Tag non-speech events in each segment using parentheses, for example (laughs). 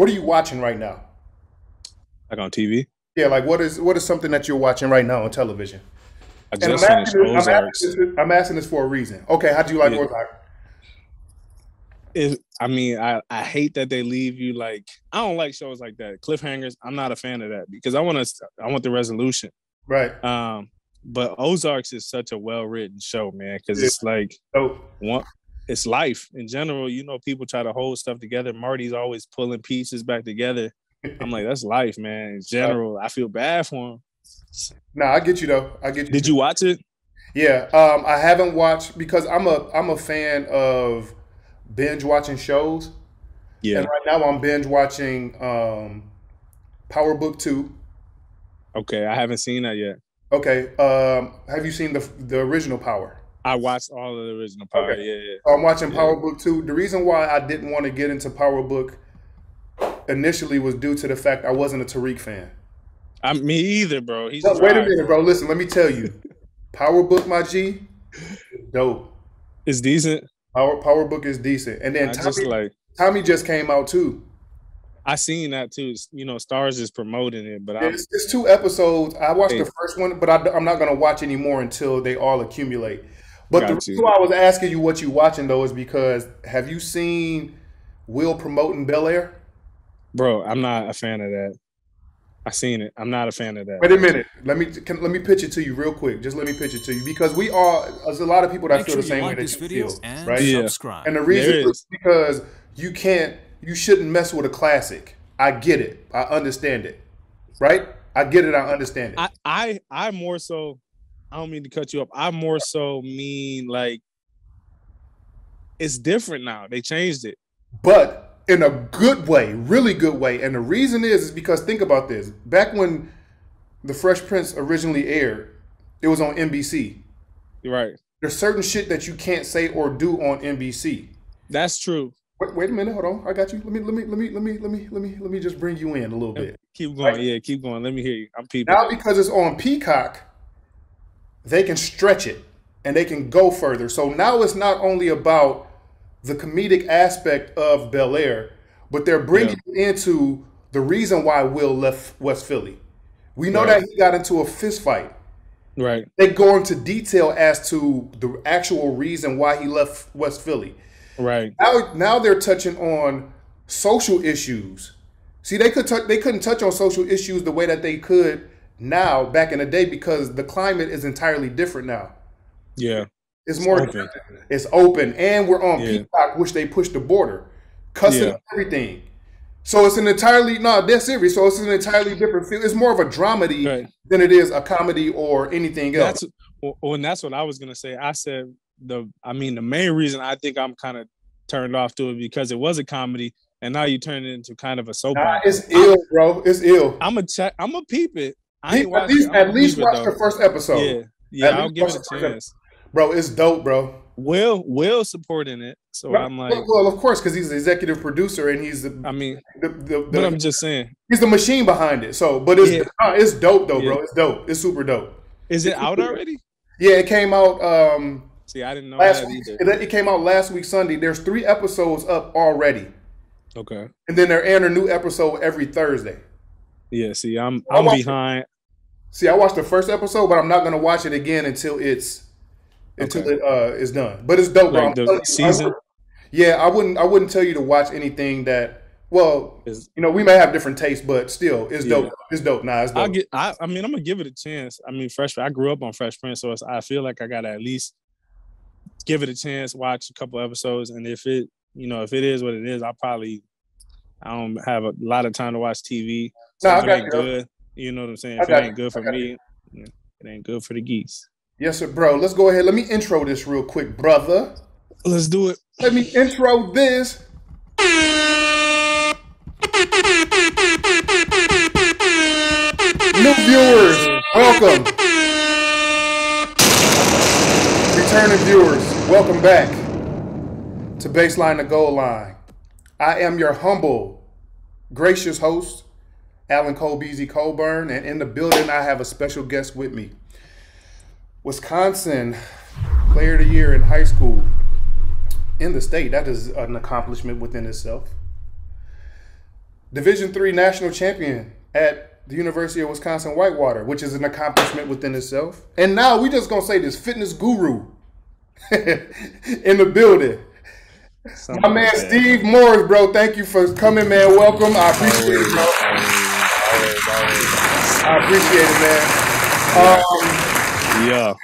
what are you watching right now? Like on TV? Yeah, like what is what is something that you're watching right now on television? I And I'm just finished asking, this, I'm, Ozarks. asking this, I'm asking this for a reason. Okay, how do you like Yeah. Ozark? It, I mean, I, I hate that they leave you like I don't like shows like that. Cliffhangers, I'm not a fan of that because I want to I want the resolution. Right. Um, but Ozarks is such a well written show, man, because Yeah. it's like So one it's life in general. You know, people try to hold stuff together. Marty's always pulling pieces back together. I'm like, that's life, man. In (laughs) general, I feel bad for him. nah, I get you though. I get you. Did you watch it? Yeah, um, I haven't watched because I'm a I'm a fan of binge watching shows, Yeah. and right now I'm binge watching um, Power Book Two. Okay, I haven't seen that yet. Okay, um, have you seen the the original Power? I watched all of the original Power. Okay. Yeah, yeah. So I'm watching Yeah. Power Book Two. The reason why I didn't want to get into Power Book initially was due to the fact I wasn't a Tariq fan. I me either, bro. He's But wait a minute, bro. Listen, let me tell you, (laughs) Power Book, my G, dope. It's decent. Power Power Book is decent, and then I Tommy, just like Tommy just came out too. I seen that too. You know, Starz is promoting it, but It's, it's two episodes. I watched Hey. the first one, but I, am not going to watch any more until they all accumulate. But the Got you. reason why I was asking you what you watching though is because have you seen Will promoting Bel Air? bro. I'm not a fan of that. I seen it. I'm not a fan of that. Wait a minute. Let me can, let me pitch it to you real quick. Just let me pitch it to you because we are. There's a lot of people that Make feel sure the you same way that this you video feel, and right? Yeah. subscribe. And the reason There is is. because you can't, you shouldn't mess with a classic. I get it. I understand it. Right? I get it. I understand it. I, I I more so I don't mean to cut you up. I more so mean like it's different now. They changed it. but in a good way, really good way. And the reason is, is because think about this. Back when the Fresh Prince originally aired, it was on NBC. Right. There's certain shit that you can't say or do on NBC. That's true. Wait, wait a minute, hold on. I got you. Let me let me let me let me let me let me let me just bring you in a little bit. Keep going. Right. Yeah, keep going. Let me hear you. I'm people. Now because it's on Peacock, they can stretch it and they can go further. So now it's not only about the comedic aspect of Bel Air, but they're bringing you into the reason why Will left West Philly. We know Right. that he got into a fist fight. Right. They go into detail as to the actual reason why he left West Philly. Right. Now, now they're touching on social issues. See, they could touch, they couldn't touch on social issues the way that they could now back in the day because the climate is entirely different now. Yeah. It's more open. it's open, and we're on Yeah. Peacock, which they pushed the border, cussing Yeah. everything. So it's an entirely no, they're serious. So it's an entirely different feel. It's more of a dramedy Right. than it is a comedy or anything else. That's well, well, and that's what I was gonna say. I said the I mean the main reason I think I'm kind of turned off to it because it was a comedy and now you turn it into kind of a soap Nah, opera. it's ill, bro. It's ill. I'm a check. I'm a peep it. I at least, at least it, watch the first episode. Yeah, yeah. At I'll give it a chance. Bro, it's dope, bro. Will Will supporting it, so Right. I'm like, well, well, of course, because he's the executive producer and he's the, I mean, the, the, but the- I'm just saying, he's the machine behind it. So, but it's Yeah. uh, it's dope though, bro. It's dope. It's super dope. is it out already? Yeah, it came out um See, I didn't know last that week. It, it came out last week Sunday. There's three episodes up already, Okay, and then they're airing a new episode every Thursday. yeah. See, I'm I'm behind. See, I watched the first episode, but I'm not gonna watch it again until it's until Okay. it uh is done. But it's dope. Like I'm the telling you, I season? would- yeah, I wouldn't I wouldn't tell you to watch anything that well, Is you know, we may have different tastes, but still, it's Yeah. dope. It's dope. Nah, it's dope. I'll get. I, I mean, I'm gonna give it a chance. I mean, Fresh. I grew up on Fresh Prince, so it's, I feel like I gotta at least give it a chance, watch a couple episodes, and if it, you know, if it is what it is, I probably I don't have a lot of time to watch TV. So Nah, I got you, good, you know what I'm saying. If it ain't good for me, it ain't good for the geese. yes, sir, bro. Let's go ahead. Let me intro this real quick, brother. Let's do it. Let me intro this. New viewers, welcome. Returning viewers, welcome back to Baseline to Goal Line. I am your humble, gracious host, Alan Col Beezey Colburn, and in the building I have a special guest with me. Wisconsin Player of the Year in high school in the state. That is an accomplishment within itself. Division three national champion at the University of Wisconsin Whitewater, which is an accomplishment within itself. And now we just gonna say this fitness guru (laughs) in the building. Something My man Steve Morris, bro. Thank you for coming, man. Welcome. I appreciate it, bro. Always, I appreciate it, man. Um, yeah.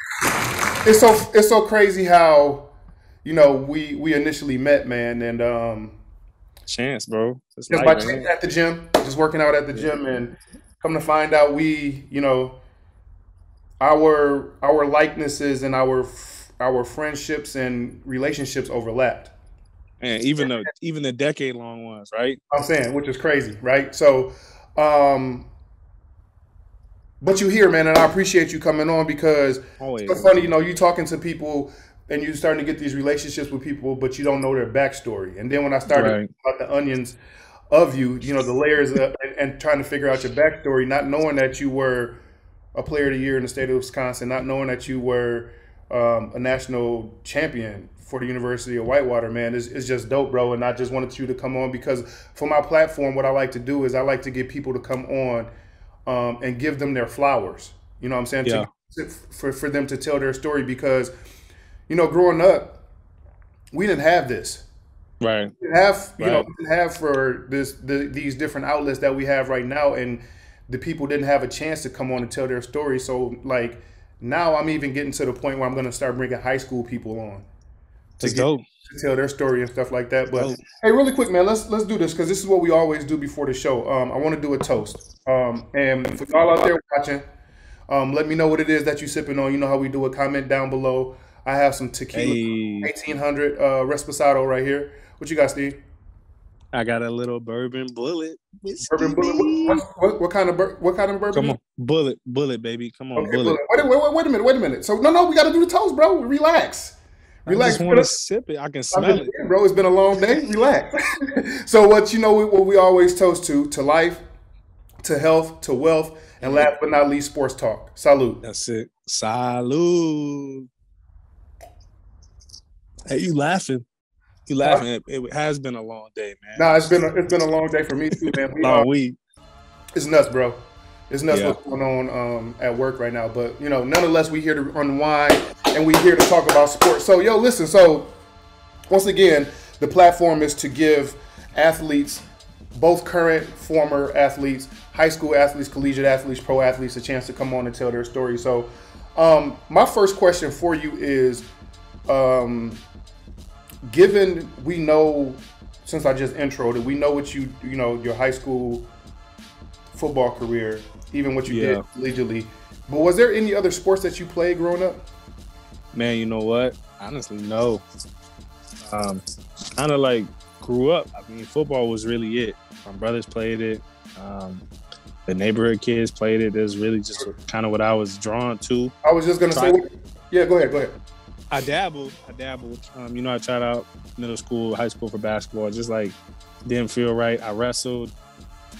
It's so it's so crazy how you know we we initially met, man, and um, chance, bro. Just by chance at the gym, just working out at the gym, and come to find out, we you know our our likenesses and our our friendships and relationships overlapped and even the even the decade long ones, right? I'm saying, which is crazy, right? So, um, but you here, man, and I appreciate you coming on because Always. it's funny, you know, you talking to people and you're starting to get these relationships with people, but you don't know their backstory. And then when I started right. about the onions of you, you know, the layers of, and, and trying to figure out your backstory, not knowing that you were a player of the year in the state of Wisconsin, not knowing that you were um, a national champion for the University of Whitewater, man, is, is just dope, bro. And I just wanted you to come on because for my platform, what I like to do is I like to get people to come on um, and give them their flowers. You know what I'm saying? Yeah. To, for, for them to tell their story because, you know, growing up, we didn't have this. Right. We didn't have, you right. know, we didn't have for this the, these different outlets that we have right now. And the people didn't have a chance to come on and tell their story. So, like, now I'm even getting to the point where I'm going to start bringing high school people on to, get, to tell their story and stuff like that. But hey, really quick, man, let's let's do this because this is what we always do before the show. Um, I want to do a toast. Um, and for y'all out there watching, um, let me know what it is that you're sipping on. You know how we do a comment down below. I have some tequila, hey. 1800 uh, Reposado right here. What you got, Steve? I got a little bourbon Bulleit. Bourbon Bulleit. What, what, what, kind of bur- what kind of bourbon? Come on, Bulleit, Bulleit, baby. Come on, okay, Bulleit. Wait, wait, wait, wait a minute. Wait a minute. So no, no, we got to do the toast, bro. Relax. Relax. I just want to sip it. I can smell it, bro. It's been a long day. Relax. (laughs) so what you know what we always toast to to life, to health, to wealth, and last but not least, sports talk. Salute. That's it. Salute. Hey, you laughing? You laughing? It, it, has been a long day, man. Nah, it's been a, it's been a long day for me too, man. (laughs) We, long week. It's nuts, bro. It's nuts yeah. what's going on um, at work right now. But you know, nonetheless, we here to unwind and we here to talk about sports. So, yo, listen. So, once again, the platform is to give athletes, both current, former athletes, high school athletes, collegiate athletes, pro athletes, a chance to come on and tell their story. So, um, my first question for you is, um, given we know, since I just introed it, we know what you, you know, your high school football career even what you yeah. did collegiately. But was there any other sports that you played growing up? Man, you know what? Honestly, no. Um, kind of like grew up. I mean, football was really it. My brothers played it. Um, the neighborhood kids played it. That's really just kind of what I was drawn to. I was just gonna say, yeah, go ahead, go ahead. I dabbled. I dabbled. Um, you know, I tried out middle school, high school for basketball. Just like didn't feel right. I wrestled.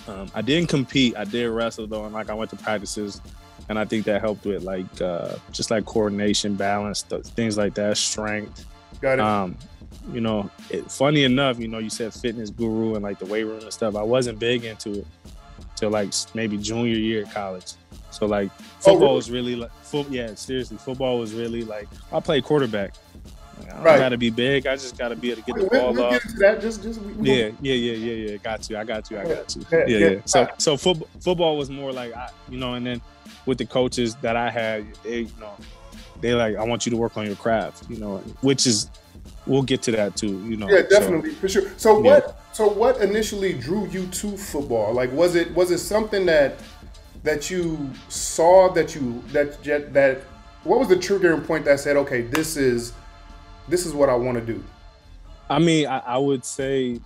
Um, I didn't compete. I did wrestle though, and like I went to practices, and I think that helped with like uh, just like coordination, balance, th- things like that, strength. Got it. Um, you know, it, funny enough, you know, you said fitness guru and like the weight room and stuff. I wasn't big into it till like maybe junior year at college. So like oh, football oh, really? was really like, fo- yeah, seriously, football was really like I played quarterback. I don't right. gotta be big. I just gotta be able to get the ball we'll, off. That. Just, just, we, yeah, yeah, yeah, yeah, yeah. Got you. I got you. I got you. Yeah, yeah. yeah. So, so football, football was more like, I, you know, and then with the coaches that I had, they, you know, they like, I want you to work on your craft, you know, which is, we'll get to that too, you know. Yeah, definitely so, for sure. So yeah. what? So what initially drew you to football? Like, was it was it something that that you saw that you that that what was the triggering point that said, okay, this is this is what I want to do? I mean, I, I, would say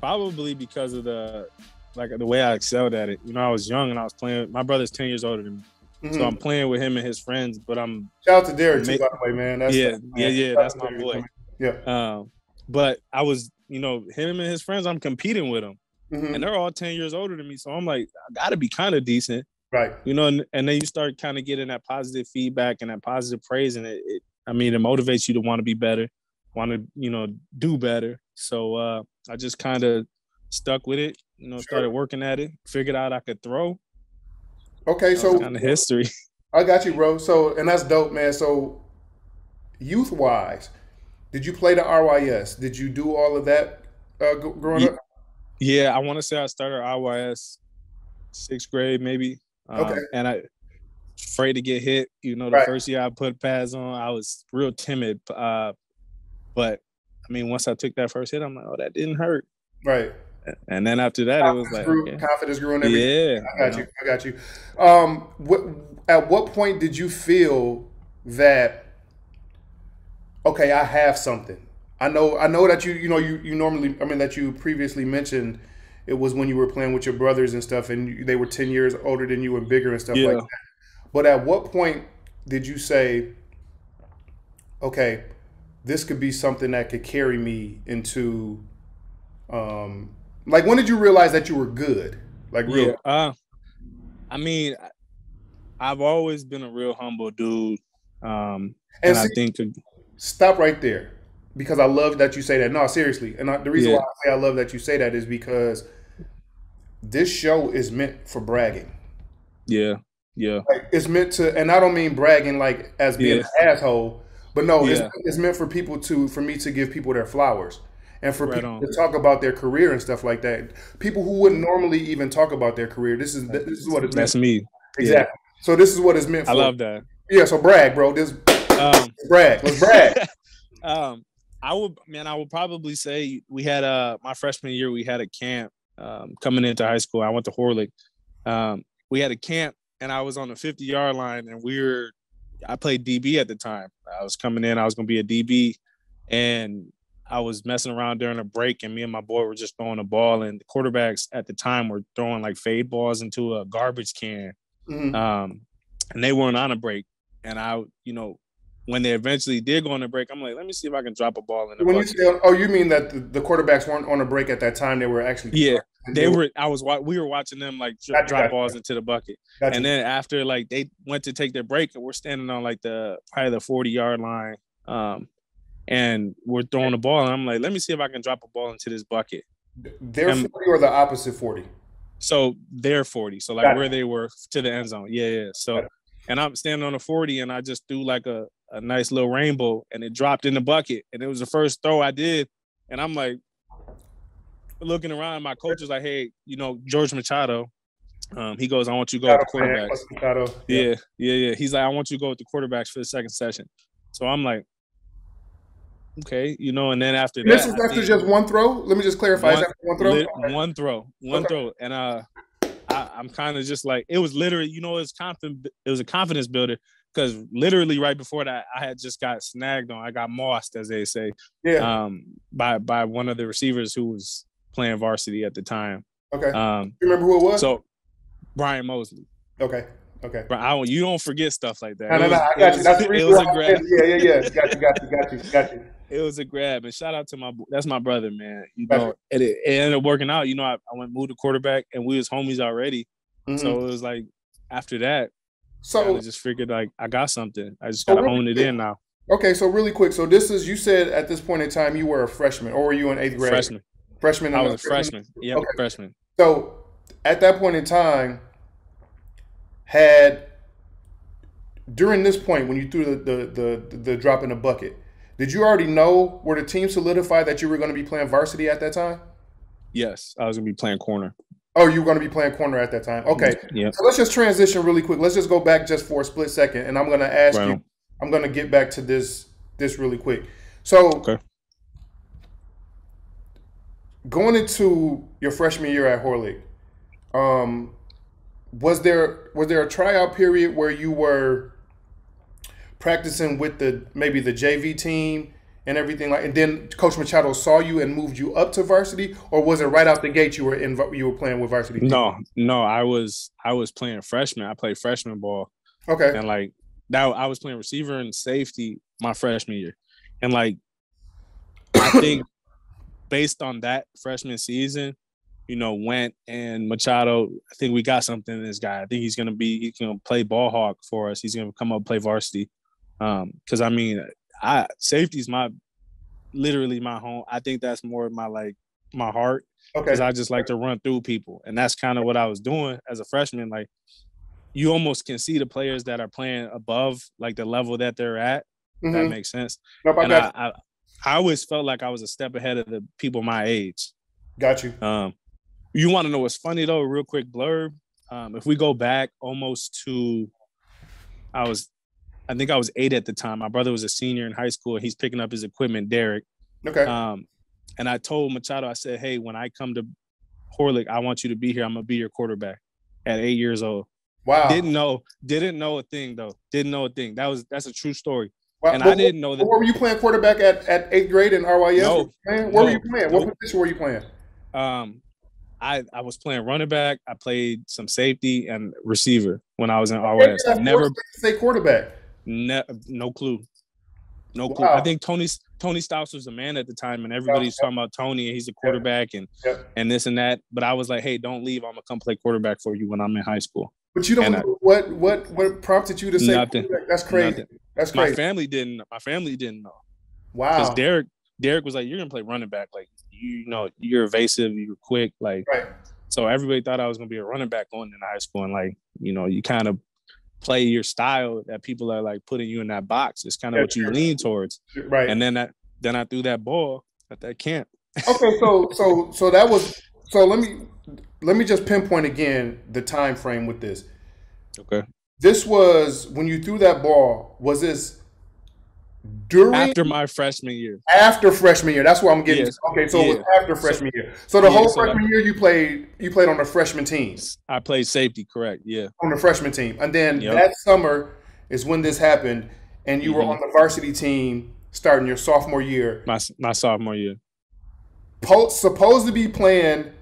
probably because of the like the way I excelled at it. You know, I was young and I was playing. My brother's ten years older than me, mm-hmm. so I'm playing with him and his friends. But I'm shout out to Derek too, by the way, man. That's yeah, yeah, yeah. That's my boy. Yeah. Um, but I was, you know, him and his friends. I'm competing with them, mm-hmm. and they're all ten years older than me. So I'm like, I got to be kind of decent. Right. You know, and, and then you start kind of getting that positive feedback and that positive praise, and it, it I mean, it motivates you to want to be better, want to, you know, do better. So uh, I just kind of stuck with it. You know, started working at it. Figured out I could throw. Okay, so kind of history. (laughs) I got you, bro. So, and that's dope, man. So, youth wise, did you play the RYS? Did you do all of that uh, growing yeah, up? Yeah, I want to say I started RYS sixth grade, maybe. Um, okay. And I afraid to get hit. You know, the right. first year I put pads on, I was real timid. Uh, but I mean, once I took that first hit, I'm like, oh, that didn't hurt. Right. And then after that, confidence it was like grew, okay. confidence grew in everything. Yeah, I got you. I got you. Um, what, at what point did you feel that okay, I have something? I know, I know that you, you know, you, you normally, I mean, that you previously mentioned it was when you were playing with your brothers and stuff, and you, they were ten years older than you and bigger and stuff yeah. like that. But at what point did you say, okay, this could be something that could carry me into, um, like when did you realize that you were good? Like, real? Yeah, uh, I mean, I've always been a real humble dude, um, and, and see, I think to stop right there because I love that you say that. No, seriously, and I, the reason yeah. why I say I love that you say that is because this show is meant for bragging. Yeah, yeah. Like, it's meant to, and I don't mean bragging like as being yeah. an asshole, but no, yeah. it's, it's meant for people to, for me to give people their flowers. And for right people on. to talk about their career and stuff like that, people who wouldn't normally even talk about their career. This is this is what it's. meant. That's meant. me. Exactly. So this is what it's meant for. I love that. Yeah. So brag, bro. This um, brag. Let's brag. (laughs) um, I would, man, I would probably say we had a my freshman year we had a camp um, coming into high school. I went to Horlick. Um, we had a camp, and I was on the 50 yard line, and we were. I played DB at the time. I was coming in. I was going to be a DB, and I was messing around during a break, and me and my boy were just throwing a ball, and the quarterbacks at the time were throwing like fade balls into a garbage can, mm-hmm. um, and they weren't on a break. And I, you know, when they eventually did go on a break, I'm like, let me see if I can drop a ball in the when bucket. You say, oh, you mean that the, the, quarterbacks weren't on a break at that time? They were actually yeah, they were. I was we were watching them like drop gotcha. balls into the bucket, gotcha. and then after like they went to take their break, and we're standing on like the probably the 40 yard line, um, and we're throwing the ball, and I'm like, let me see if I can drop a ball into this bucket. Their and, 40 or the opposite 40? So they're 40, so like where they were to the end zone. Yeah, yeah. So and I'm standing on a 40 and I just threw like a, a nice little rainbow and it dropped in the bucket. And it was the first throw I did. And I'm like looking around, my coach is like, Hey, you know, George Machado. Um, he goes, I want you to go with the quarterbacks. Yeah, yeah, yeah. He's like, I want you to go with the quarterbacks for the second session. So I'm like, okay, you know, and then after and that, this is after just one throw. Let me just clarify. One, one throw. One throw. One okay. throw. And uh I, am kind of just like it was literally, you know, it's confident. It was a confidence builder because literally right before that, I had just got snagged on. I got mossed, as they say, yeah, um, by by one of the receivers who was playing varsity at the time. Okay, um, you remember who it was? So Brian Mosley. Okay. Okay. But I don't, you don't forget stuff like that. No, no, no, I got you. That's the reason. It was a grab. Yeah, yeah, yeah. Got you, got you, got you, got you (laughs) it was a grab. And shout out to my that's my brother, man. You know, it, it, ended up working out. You know, I, I went moved to quarterback, and we was homies already. Mm-hmm. So it was like after that, so I just figured like I got something. I just gotta so really hone it in now. Okay, so really quick. So this is you said at this point in time you were a freshman, or were you in eighth grade? Freshman. Freshman. I was a freshman. freshman. Yeah, okay. freshman. So at that point in time, had during this point when you threw the the the, the drop in the bucket, did you already know were the team solidified that you were going to be playing varsity at that time? Yes, I was going to be playing corner. Oh, you were going to be playing corner at that time. Okay. Yeah. So let's just transition really quick. Let's just go back just for a split second, and I'm going to ask right you. I'm going to get back to this this really quick. So, okay. going into your freshman year at Horlick, um, was there was there a tryout period where you were practicing with the maybe the JV team and everything like and then coach Machado saw you and moved you up to varsity or was it right out the gate you were in you were playing with varsity team? no no i was i was playing freshman. I played freshman ball. Okay. And like that i was playing receiver and safety my freshman year. And like i (coughs) think based on that freshman season you know went and machado i think we got something in this guy. I think he's gonna be he's gonna play ball hawk for us. He's gonna come up play varsity. Um because i mean I safety is my literally my home. I think that's more my like my heart because okay. I just like to run through people, and that's kind of what I was doing as a freshman. Like you almost can see the players that are playing above like the level that they're at. Mm-hmm. That makes sense. Nope, and I, I, I always felt like I was a step ahead of the people my age. Got you. Um, you want to know what's funny though? Real quick blurb. Um, if we go back almost to, I was, I think I was eight at the time. My brother was a senior in high school. He's picking up his equipment, Derek. Okay. Um, and I told Machado, I said, "Hey, when I come to Horlick, I want you to be here. I'm gonna be your quarterback." At eight years old. Wow. Didn't know. Didn't know a thing though. Didn't know a thing. That was that's a true story. Wow. And I didn't know that. Where were you playing quarterback at, at eighth grade in RYS? No, Where no, were you playing? No. What position were you playing? Um, I I was playing running back. I played some safety and receiver when I was in RYS. I never say quarterback. Ne- no clue. No clue. Wow. I think Tony Tony Stouts was a man at the time, and everybody's talking about Tony, and he's a quarterback, and and this and that. But I was like, hey, don't leave. I'm gonna come play quarterback for you when I'm in high school. But you don't know I, what what what prompted you to say nothing. That's crazy. Nothing. That's crazy. My family didn't. My family didn't know. Wow. Because Derek Derek was like, you're gonna play running back. Like you know, you're evasive. You're quick. Like. Right. So everybody thought I was gonna be a running back going into high school, and like you know, you kind of play your style that people are like putting you in that box. It's kind of what you sure. lean towards. Right. And then that then I threw that ball at that camp. okay, so (laughs) so so that was so let me let me just pinpoint again the time frame with this. Okay. This was when you threw that ball, was this during after my freshman year. After freshman year, that's where I'm getting. Yes. Okay, so yeah. it was after freshman so, year. So the yeah, whole so freshman year, you played. You played on the freshman team. I played safety, correct? Yeah, on the freshman team, and then yep. that summer is when this happened, and you mm-hmm. were on the varsity team starting your sophomore year. My my sophomore year. supposed to be playing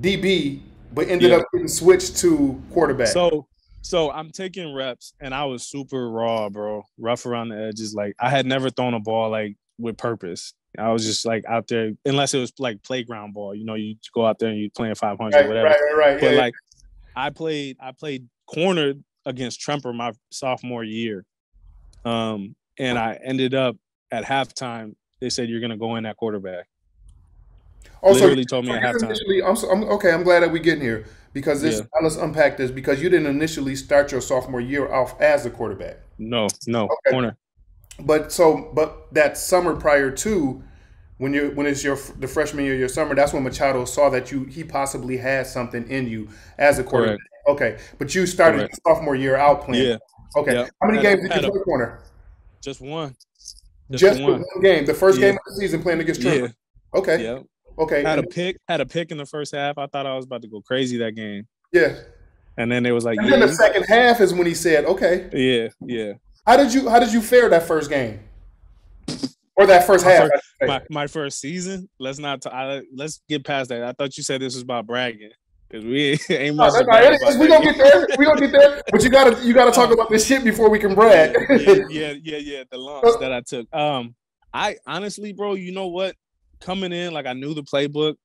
DB, but ended yeah. up getting switched to quarterback. So so I'm taking reps and I was super raw, bro. Rough around the edges. Like I had never thrown a ball like with purpose. I was just like out there, unless it was like playground ball. You know, you go out there and you playing 500 right, whatever. Right, right, right. But yeah, like, yeah. I played, I played corner against Tremper my sophomore year, um, and I ended up at halftime. They said you're gonna go in at quarterback. Also, literally told me at halftime. I'm, so, I'm, okay. I'm glad that we're getting here because this. Yeah. Let's unpack this because you didn't initially start your sophomore year off as a quarterback. No, no okay. corner. But so, but that summer prior to when you when it's your the freshman year, your summer, that's when Machado saw that you he possibly had something in you as a quarterback. Correct. Okay, but you started your sophomore year out playing. Yeah. Okay. Yep. How many games did you play a, corner? Just one. Just, just one. one. game. The first yeah. game of the season playing against Tremper. Yeah. Okay. Yep. Okay. Had a pick. Had a pick in the first half. I thought I was about to go crazy that game. Yeah. And then it was like. And yeah, then the second half is when he said, "Okay." Yeah. Yeah. How did you How did you fare that first game? Or that first my half? First, my, my, first season. Let's not. T- I, let's get past that. I thought you said this was about bragging. Cause we (laughs) ain't much. No, right. We gonna get there. We gonna get there. But you gotta you gotta talk about this shit before we can brag. yeah, yeah, yeah, yeah. The launch that I took. Um, I honestly, bro, you know what? Coming in like I knew the playbook,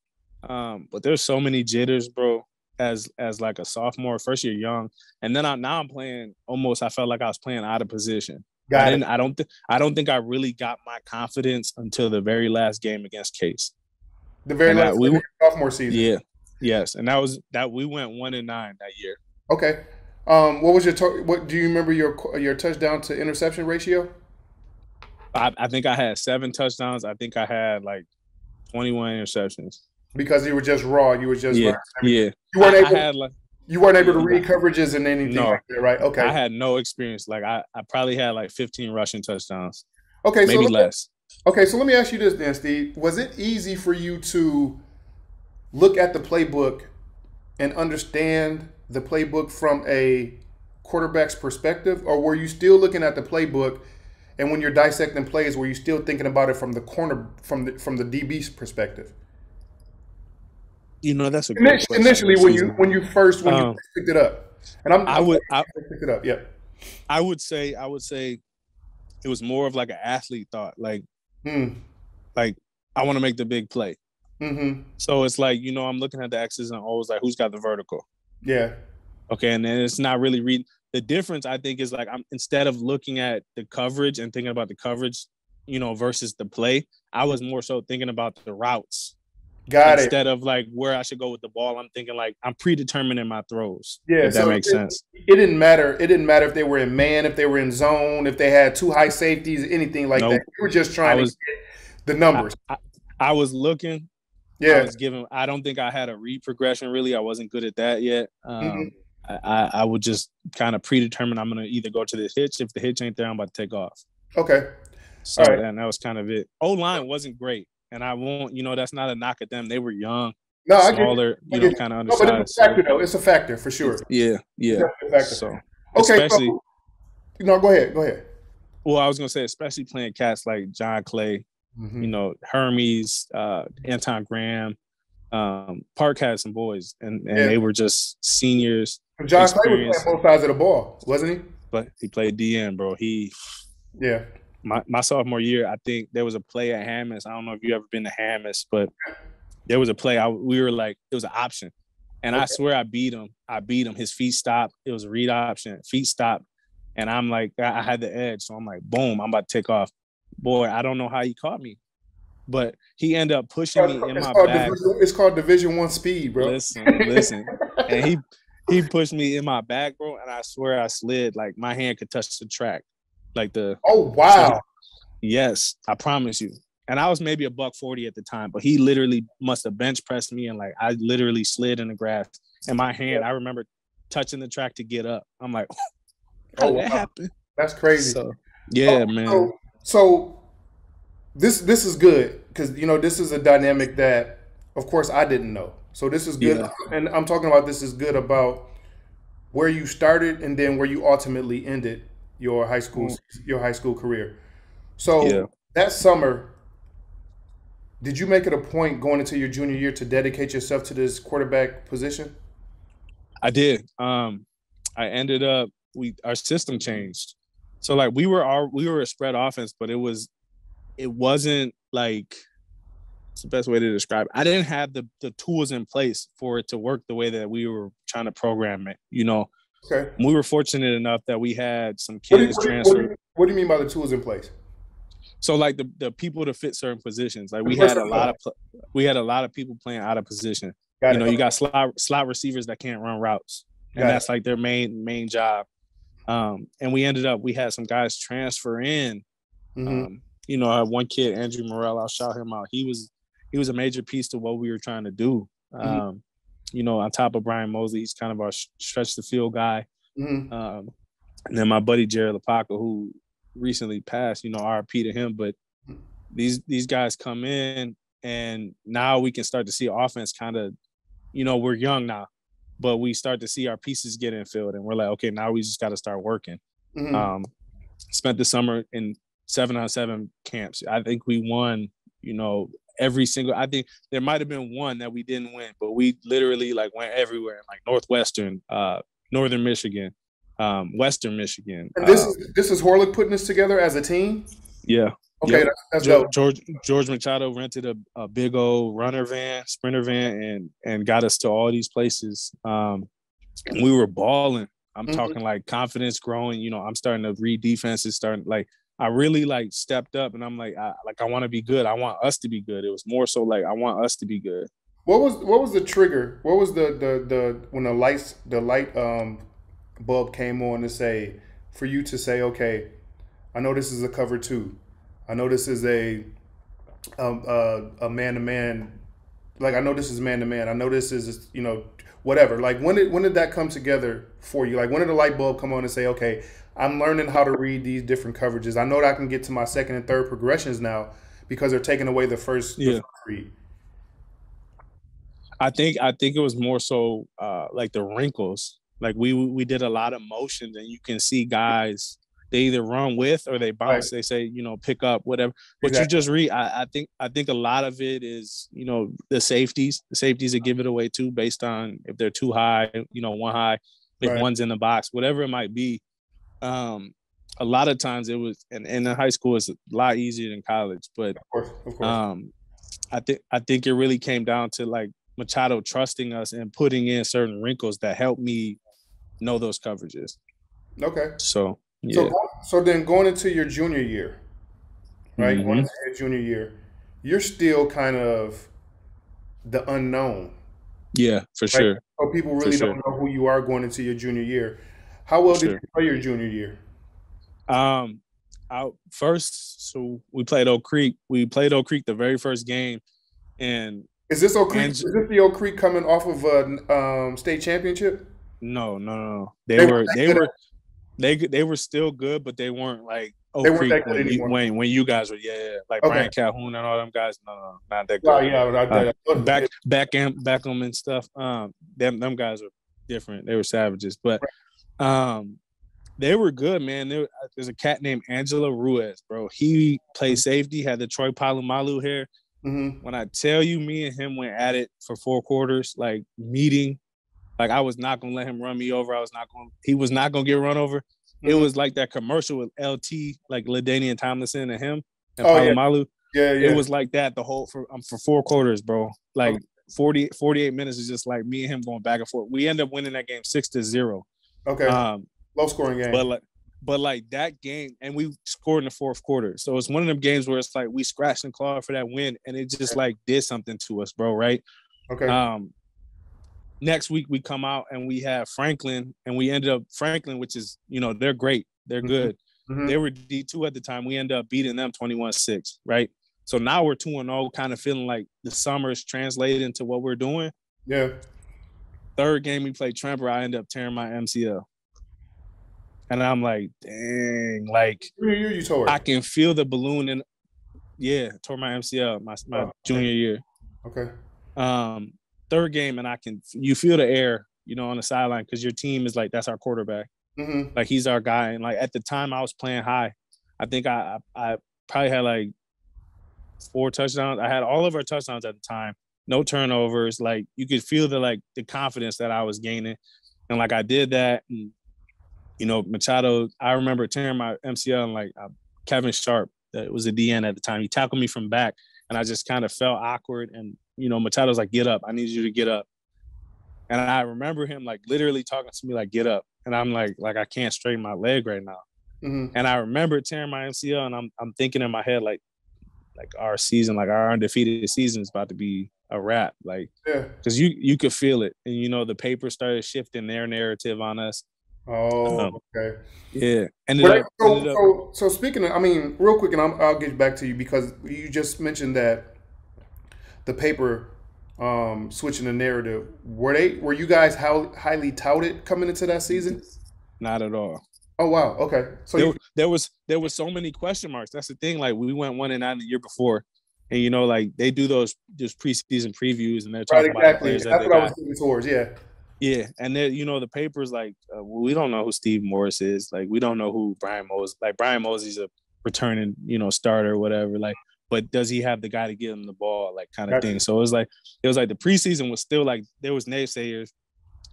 um, but there's so many jitters, bro. As as like a sophomore, first year young, and then I now I'm playing almost. I felt like I was playing out of position. Got I, didn't, I don't th- I don't think I really got my confidence until the very last game against Case. The very and last we, sophomore season. Yeah. Yes, and that was that we went one and nine that year. Okay. Um, what was your to- what? Do you remember your your touchdown to interception ratio? I, I think I had seven touchdowns. I think I had like 21 interceptions. Because you were just raw. You were just yeah, yeah. You weren't able. I had like, you weren't able to read coverages and anything no, like that, right? Okay. I had no experience. Like I, I probably had like 15 rushing touchdowns. Okay, maybe so less. Me, okay, so let me ask you this, then, Steve. Was it easy for you to look at the playbook and understand the playbook from a quarterback's perspective, or were you still looking at the playbook and when you're dissecting plays, were you still thinking about it from the corner from the from the DB's perspective? You know, that's a initially, initially when you when you first when um, you picked it up, and I'm I would I, picked it up. Yeah, I would say I would say it was more of like an athlete thought, like hmm. like I want to make the big play. Mm-hmm. So it's like you know I'm looking at the X's and always like who's got the vertical. Yeah. Okay, and then it's not really reading the difference I think is like I'm instead of looking at the coverage and thinking about the coverage, you know, versus the play, I was more so thinking about the routes. Got it. Instead it. of like where I should go with the ball, I'm thinking like I'm predetermining my throws. Yeah, if that makes it- sense. It didn't matter. It didn't matter if they were in man, if they were in zone, if they had two high safeties, anything like Nope. that. You were just trying was- to get the numbers. I was looking. I yeah. was given. I don't think I had a read progression really. I wasn't good at that yet. Um, Mhm. I, I, would just kind of predetermine I'm gonna either go to the hitch. If the hitch ain't there, I'm about to take off. Okay. So right. then that was kind of it. O line wasn't great, and I won't. You know, that's not a knock at them. They were young, No, I get it. smaller. I You get know, kind of No, but it's a factor so- though. It's a factor for sure. yeah, yeah. So Okay, especially, so, no, go ahead. Go ahead. well, I was gonna say, especially playing cats like John Clay, Mhm. you know, Hermes, uh, Anton Graham, um, Park had some boys, and and Yeah. they were just seniors. John Clay was playing both sides of the ball, wasn't he? But he played DN, bro. He Yeah. my, my sophomore year, I think there was a play at Hammonds. I don't know if you ever been to Hammonds, but there was a play. I we were like it was an option, and I swear I beat him. I beat him. His feet stopped. It was a read option. Feet stopped, and I'm like I I had the edge, so I'm like boom, I'm about to take off. Boy, I don't know how he caught me, but he ended up pushing me in my back. division, it's called Division One speed, bro. Listen, listen, and he (laughs) he pushed me in my back, bro, and I swear I slid like my hand could touch the track, like the Oh wow. Yes, I promise you. And I was maybe a buck 40 at the time, but he literally must have bench pressed me and like I literally slid in the grass. And my hand, I remember touching the track to get up. I'm like, (laughs) how Oh, did that wow. happen? That's crazy. So, oh, yeah, Oh, man. So, so this this is good because you know this is a dynamic that, of course, I didn't know. So this is good, Yeah. and I'm talking about this is good about where you started and then where you ultimately ended your high school your high school career. So Mm. Yeah. that summer, did you make it a point going into your junior year to dedicate yourself to this quarterback position? I did. Um, I ended up we our system changed. So like we were our we were a spread offense, but it was it wasn't like it's the best way to describe it. I didn't have the the tools in place for it to work the way that we were trying to program it. You know, Okay. we were fortunate enough that we had some What kids what, you, what, transfer. do you, what do you mean by the tools in place? So like the, the people to fit certain positions. Like we had a lot of we had a lot of people playing out of position. Got you know, it. you got slot slot receivers that can't run routes, and Got it. that's like their main main job. Um, and we ended up we had some guys transfer in. Mhm. Um, you know, I had one kid, Andrew Morel. I'll shout him out. He was he was a major piece to what we were trying to do. Mhm. Um, you know, on top of Brian Mosley, he's kind of our stretch the field guy. Mhm. Um, and then my buddy Jared Lapaka, who recently passed, you know, RP to him. But these these guys come in, and now we can start to see offense kind of, you know, we're young now, but we start to see our pieces get infilled, and we're like, okay, now we just got to start working. Mhm. Um, spent the summer in seven on seven camps. I think we won, you know, every single. I think there might have been one that we didn't win, but we literally like went everywhere, like Northwestern, uh, Northern Michigan, um, Western Michigan. And this uh, is this is Horlick putting this together as a team. yeah. Okay, Yep. that's, George. George George Machado rented a, a big old runner van, sprinter van, and and got us to all these places. Um, and we were balling. I'm Mhm. talking like confidence growing. You know, I'm starting to read defenses. Starting like I really like stepped up, and I'm like, I, like I want to be good. I want us to be good. It was more so like I want us to be good. What was what was the trigger? What was the the the when the lights the light um bulb came on to say for you to say okay, I know this is a cover two, I know this is a um, uh, a man to man, like I know this is man to man. I know this is you know whatever. Like when did when did that come together for you? Like when did the light bulb come on and say okay, I'm learning how to read these different coverages. I know that I can get to my second and third progressions now because they're taking away the first, the Yeah. first read. I think I think it was more so uh like the wrinkles. Like we we did a lot of motions, and you can see guys they either run with or they bounce. They say you know pick up whatever. But you just read. I, I think I think a lot of it is you know the safeties. The safeties that give it away too, based on if they're too high. You know one high, if Right. one's in the box, whatever it might be. Um, a lot of times it was, and, and in high school it's a lot easier than college, but Of course, of course. um, I think I think it really came down to like Machado trusting us and putting in certain wrinkles that helped me know those coverages. okay. So yeah, So, so then going into your junior year, right? Going Mhm. into your junior year, you're still kind of the unknown. Yeah, for right? sure. So people really don't know who you are going into your junior year. How well for did you play your junior year? Um, out first, so we played Oak Creek. We played Oak Creek the very first game, and is this Oak Creek? And, is this the Oak Creek coming off of a um, state championship? No, no, no. They, they were they were they they were still good, but they weren't like Oak they weren't Creek when you, when, when you guys were yeah, yeah. like okay. Brian Calhoun and all them guys. No, no, not that good. Oh, yeah. Uh, back back and Beckham and stuff. Um, them them guys were different. They were savages, but um, they were good, man. Uh, there's a cat named Angelo Ruiz, bro. He played safety, had the Troy Polamalu hair. Mm-hmm. When I tell you, me and him went at it for four quarters, like meeting. Like I was not gonna let him run me over. I was not going. He was not gonna get run over. Mm-hmm. It was like that commercial with LT, like LaDainian Tomlinson and him and oh, Polamalu. Yeah. yeah, yeah. It was like that the whole for um, for four quarters, bro. Like 40, 48 minutes is just like me and him going back and forth. We end up winning that game six to zero. Okay. Um, Low scoring game. But like, but like that game, and we scored in the fourth quarter. So it's one of them games where it's like we scratched and clawed for that win, and it just like did something to us, bro. Right? Okay. Um. Next week we come out and we have Franklin, and we ended up Franklin, which is you know they're great, they're mm-hmm. good. Mm-hmm. They were D two at the time. We end up beating them 21-6, right? So now we're two and zero, oh, kind of feeling like the summer is translated into what we're doing. Yeah. Third game we played Tremper, I end up tearing my MCL. And I'm like, dang, like year you tore I can feel the balloon and yeah, tore my MCL my my oh, junior year. Okay. Um, third game, and I can you feel the air, you know, on the sideline because your team is like that's our quarterback. Mm-hmm. Like he's our guy. And like at the time I was playing high. I think I I, I probably had like four touchdowns. I had all of our touchdowns at the time, no turnovers. Like you could feel the like the confidence that I was gaining. And like I did that and you know, Machado, I remember tearing my MCL and like uh, Kevin Sharp, that was a DN at the time. He tackled me from back and I just kind of felt awkward. And, you know, Machado's like, get up. I need you to get up. And I remember him like literally talking to me like, get up. And I'm like, like, I can't straighten my leg right now. Mm-hmm. And I remember tearing my MCL and I'm, I'm thinking in my head, like, like our season, like our undefeated season is about to be a wrap. Like, yeah, because you, you could feel it. And, you know, the paper started shifting their narrative on us Oh, um, okay. Yeah. And so, so, so, speaking of, I mean, real quick, and i will get back to you because you just mentioned that the paper um, switching the narrative. Were they? Were you guys how, highly touted coming into that season? Not at all. Oh wow. Okay. So there, you, there was there was so many question marks. That's the thing. Like we went one and nine the year before, and you know, like they do those just preseason previews, and they're talking right, exactly. about players That's that what I was towards. Yeah. Yeah, and then you know the papers like uh, we don't know who Steve Morris is. Like we don't know who Brian Mosley. Like Brian Mosley's a returning you know starter or whatever. Like, but does he have the guy to give him the ball? Like kind of thing. So it was like it was like the preseason was still like there was naysayers,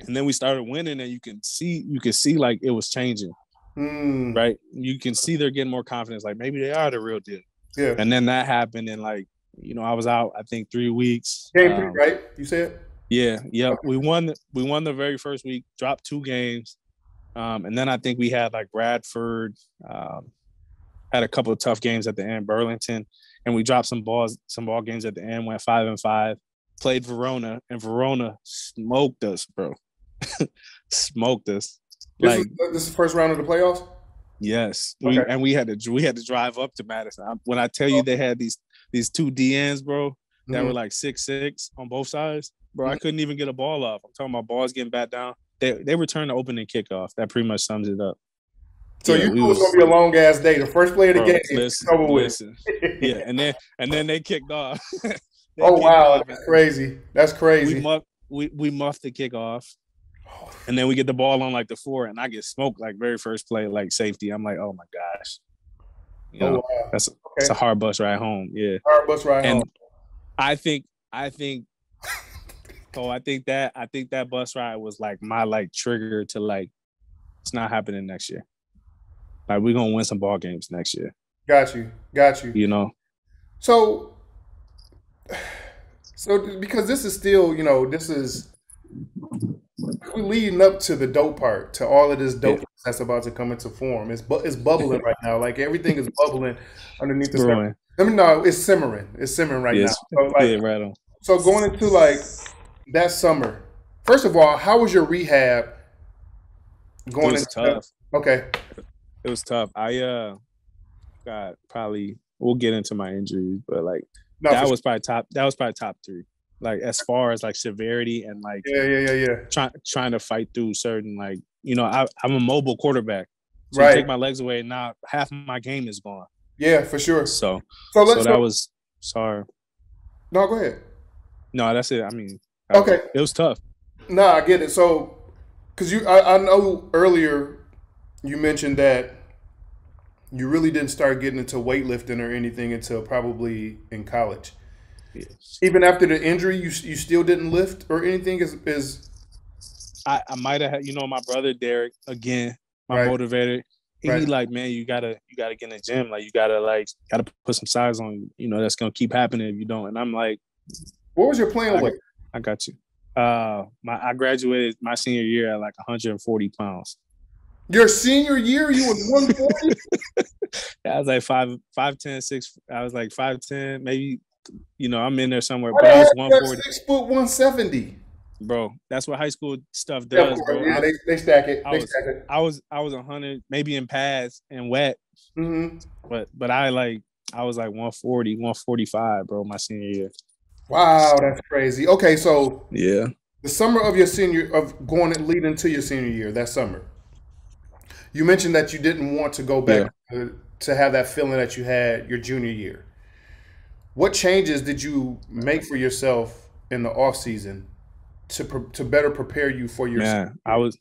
and then we started winning, and you can see you can see like it was changing. Mm. Right, you can see they're getting more confidence. Like maybe they are the real deal. Yeah. And then that happened, and like you know I was out I think three weeks. Game um, right? You said. Yeah, yeah. We won. We won the very first week. Dropped two games, um, and then I think we had like Bradford. Um, had a couple of tough games at the end. Burlington, and we dropped some balls, some ball games at the end. Went five and five. Played Verona, and Verona smoked us, bro. (laughs) smoked us. This like is, this is the first round of the playoffs. Yes, okay. we, and we had to we had to drive up to Madison. When I tell you oh. they had these these two DNs, bro, that mm-hmm. were like six six on both sides bro. I couldn't even get a ball off. I'm talking about balls getting back down. They they returned the opening kickoff. That pretty much sums it up. So yeah, you knew it was gonna be a long ass day. The first play of the bro, game. Listen, listen. yeah, and then and then they kicked off. (laughs) they oh kicked wow, off. that's crazy. That's crazy. We muffed, we, we muffed the kickoff. And then we get the ball on like the four, and I get smoked like very first play, like safety. I'm like, oh my gosh. You oh, know, oh, wow. that's, okay. that's a hard bus ride home. Yeah. Hard bus ride and home. I think I think (laughs) oh I think that I think that bus ride was like my like trigger to like it's not happening next year. Like we're gonna win some ball games next year. Got you. Got you. You know. So (sighs) so because this is still, you know, this is we're leading up to the dope part, to all of this dope yeah. that's about to come into form. It's bu- it's bubbling right now. Like everything is bubbling underneath the surface. I mean, no, it's simmering. It's simmering right yes. now. So like, yeah, right on so going into like that summer. First of all, how was your rehab? Going it was into tough. Okay. It was tough. I uh got probably we'll get into my injuries, but like no, that was probably top that was probably top three. Like as far as like severity and like yeah yeah yeah yeah trying trying to fight through certain like you know I, I'm a mobile quarterback. So right. take my legs away, and now half my game is gone. Yeah, for sure. So so, so that was sorry. No, go ahead. No, that's it. I mean, okay, it was tough. No, I get it. So, because you, I, I know earlier you mentioned that you really didn't start getting into weightlifting or anything until probably in college. Yes. Even after the injury, you you still didn't lift or anything. Is is I, I might have you know my brother Derek again, my right. motivator. He right. like, man, you gotta you gotta get in the gym. Like you gotta like gotta put some size on. You know that's gonna keep happening if you don't. And I'm like, what was your plan I, weight? I got you. Uh, my I graduated my senior year at like 140 pounds. Your senior year, you was 140. (laughs) yeah, I was like five, five ten, six. I was like five ten, maybe. You know, I'm in there somewhere, but I was 140. Six foot 170. Bro, that's what high school stuff does, yeah, bro. Yeah, they, they stack it. They was, stack it. I was I was 100, maybe in pads and wet. Mm-hmm. But but I like I was like 140, 145, bro, my senior year. Wow, that's crazy. Okay, so yeah, the summer of your senior of going leading to your senior year, that summer, you mentioned that you didn't want to go back yeah. to, to have that feeling that you had your junior year. What changes did you make for yourself in the off season to to better prepare you for your? Yeah, I was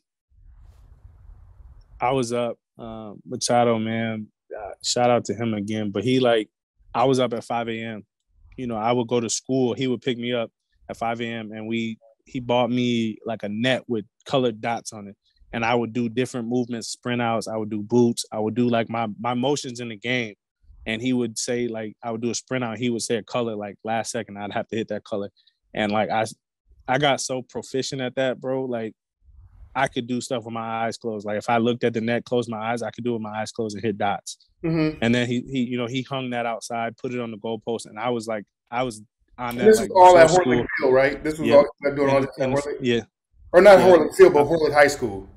I was up um, Machado, man. Uh, shout out to him again. But he like, I was up at 5 a.m you know, I would go to school. He would pick me up at 5 a.m. and we he bought me like a net with colored dots on it. And I would do different movements, sprint outs, I would do boots, I would do like my my motions in the game. And he would say like I would do a sprint out, he would say a color like last second, I'd have to hit that color. And like I I got so proficient at that, bro. Like I could do stuff with my eyes closed. Like if I looked at the net, closed my eyes, I could do it with my eyes closed and hit dots. Mm-hmm. And then he he you know he hung that outside, put it on the goalpost, and I was like I was on that. This like, was all at Horlick Field, right? This was yeah. all doing all this. Yeah, or not yeah. Horlick Field, but Horlick High School.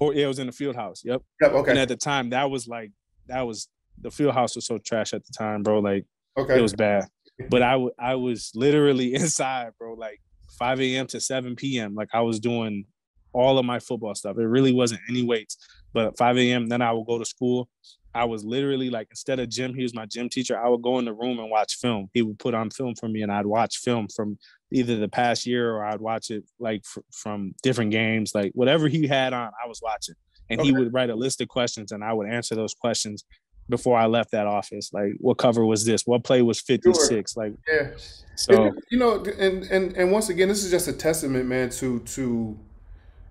Yeah, it was in the field house. Yep. Yep. Okay. And at the time, that was like that was the field house was so trash at the time, bro. Like, okay, it was bad. But I, w- I was literally (laughs) inside, bro. Like 5 a.m. to 7 p.m. Like I was doing all of my football stuff. It really wasn't any weights. But 5 a.m. Then I would go to school. I was literally like, instead of gym, he was my gym teacher. I would go in the room and watch film. He would put on film for me, and I'd watch film from either the past year or I'd watch it like f- from different games, like whatever he had on, I was watching. And okay. he would write a list of questions, and I would answer those questions before I left that office. Like, what cover was this? What play was fifty six? Sure. Like, yeah. So you know, and and and once again, this is just a testament, man, to to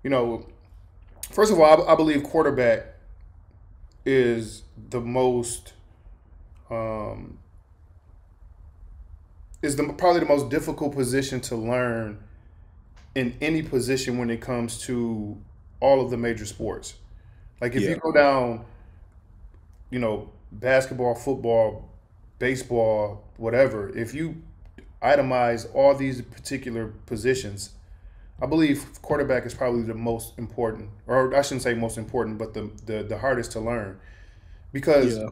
you know, first of all, I, I believe quarterback is the most um, is the probably the most difficult position to learn in any position when it comes to all of the major sports. Like if yeah. you go down, you know, basketball, football, baseball, whatever, if you itemize all these particular positions, I believe quarterback is probably the most important, or I shouldn't say most important, but the the, the hardest to learn, because yeah,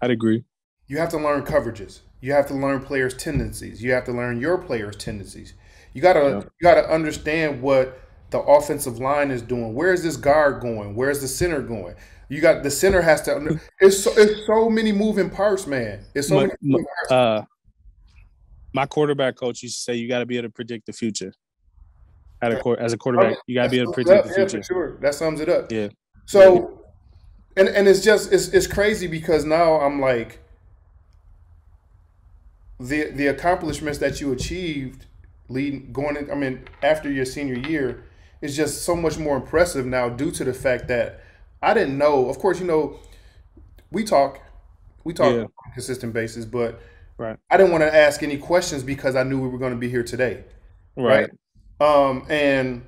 I'd agree. You have to learn coverages. You have to learn players' tendencies. You have to learn your players' tendencies. You gotta yeah. you gotta understand what the offensive line is doing. Where is this guard going? Where's the center going? You got the center has to. It's so, it's so many moving parts, man. It's so my, many. Moving parts. Uh, my quarterback coach used to say you got to be able to predict the future at a as a quarterback. You gotta be able to predict the future. Yeah, sure. That sums it up. Yeah. So, and and it's just it's it's crazy because now I'm like the the accomplishments that you achieved leading going in, I mean after your senior year is just so much more impressive now due to the fact that I didn't know. Of course, you know we talk we talk yeah. on a consistent basis, but right. I didn't want to ask any questions because I knew we were going to be here today. Right. right? Um, and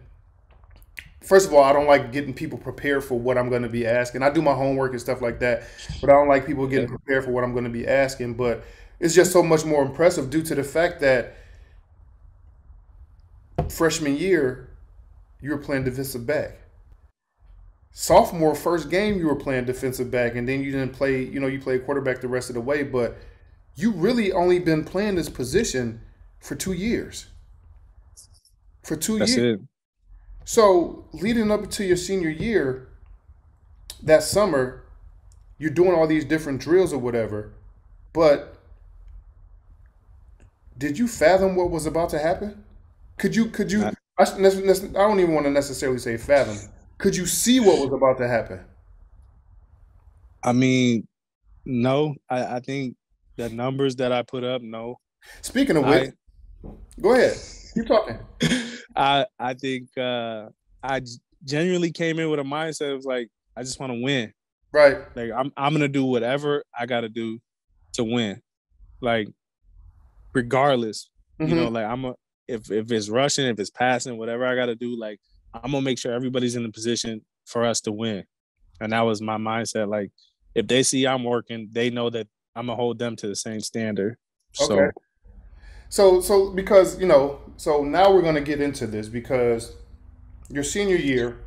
first of all, I don't like getting people prepared for what I'm going to be asking. I do my homework and stuff like that, but I don't like people getting prepared for what I'm going to be asking. But it's just so much more impressive due to the fact that freshman year, you were playing defensive back. Sophomore first game, you were playing defensive back, and then you didn't play. You know, you played quarterback the rest of the way, but you really only been playing this position for two years. For two That's years. it. So leading up to your senior year, that summer, you're doing all these different drills or whatever, but did you fathom what was about to happen? Could you? Could you? I, nec- I don't even want to necessarily say fathom. Could you see what was about to happen? I mean, no. I, I think the numbers that I put up, no. Speaking of which, go ahead. Keep talking. (laughs) I I think uh I genuinely came in with a mindset of like I just want to win. Right. Like I'm I'm gonna do whatever I gotta do to win. Like regardless. Mhm. You know, like I'm a if if it's rushing, if it's passing, whatever I gotta do, like I'm gonna make sure everybody's in the position for us to win. And that was my mindset. Like if they see I'm working, they know that I'm gonna hold them to the same standard. So Okay. So, so because you know, so now we're going to get into this because your senior year,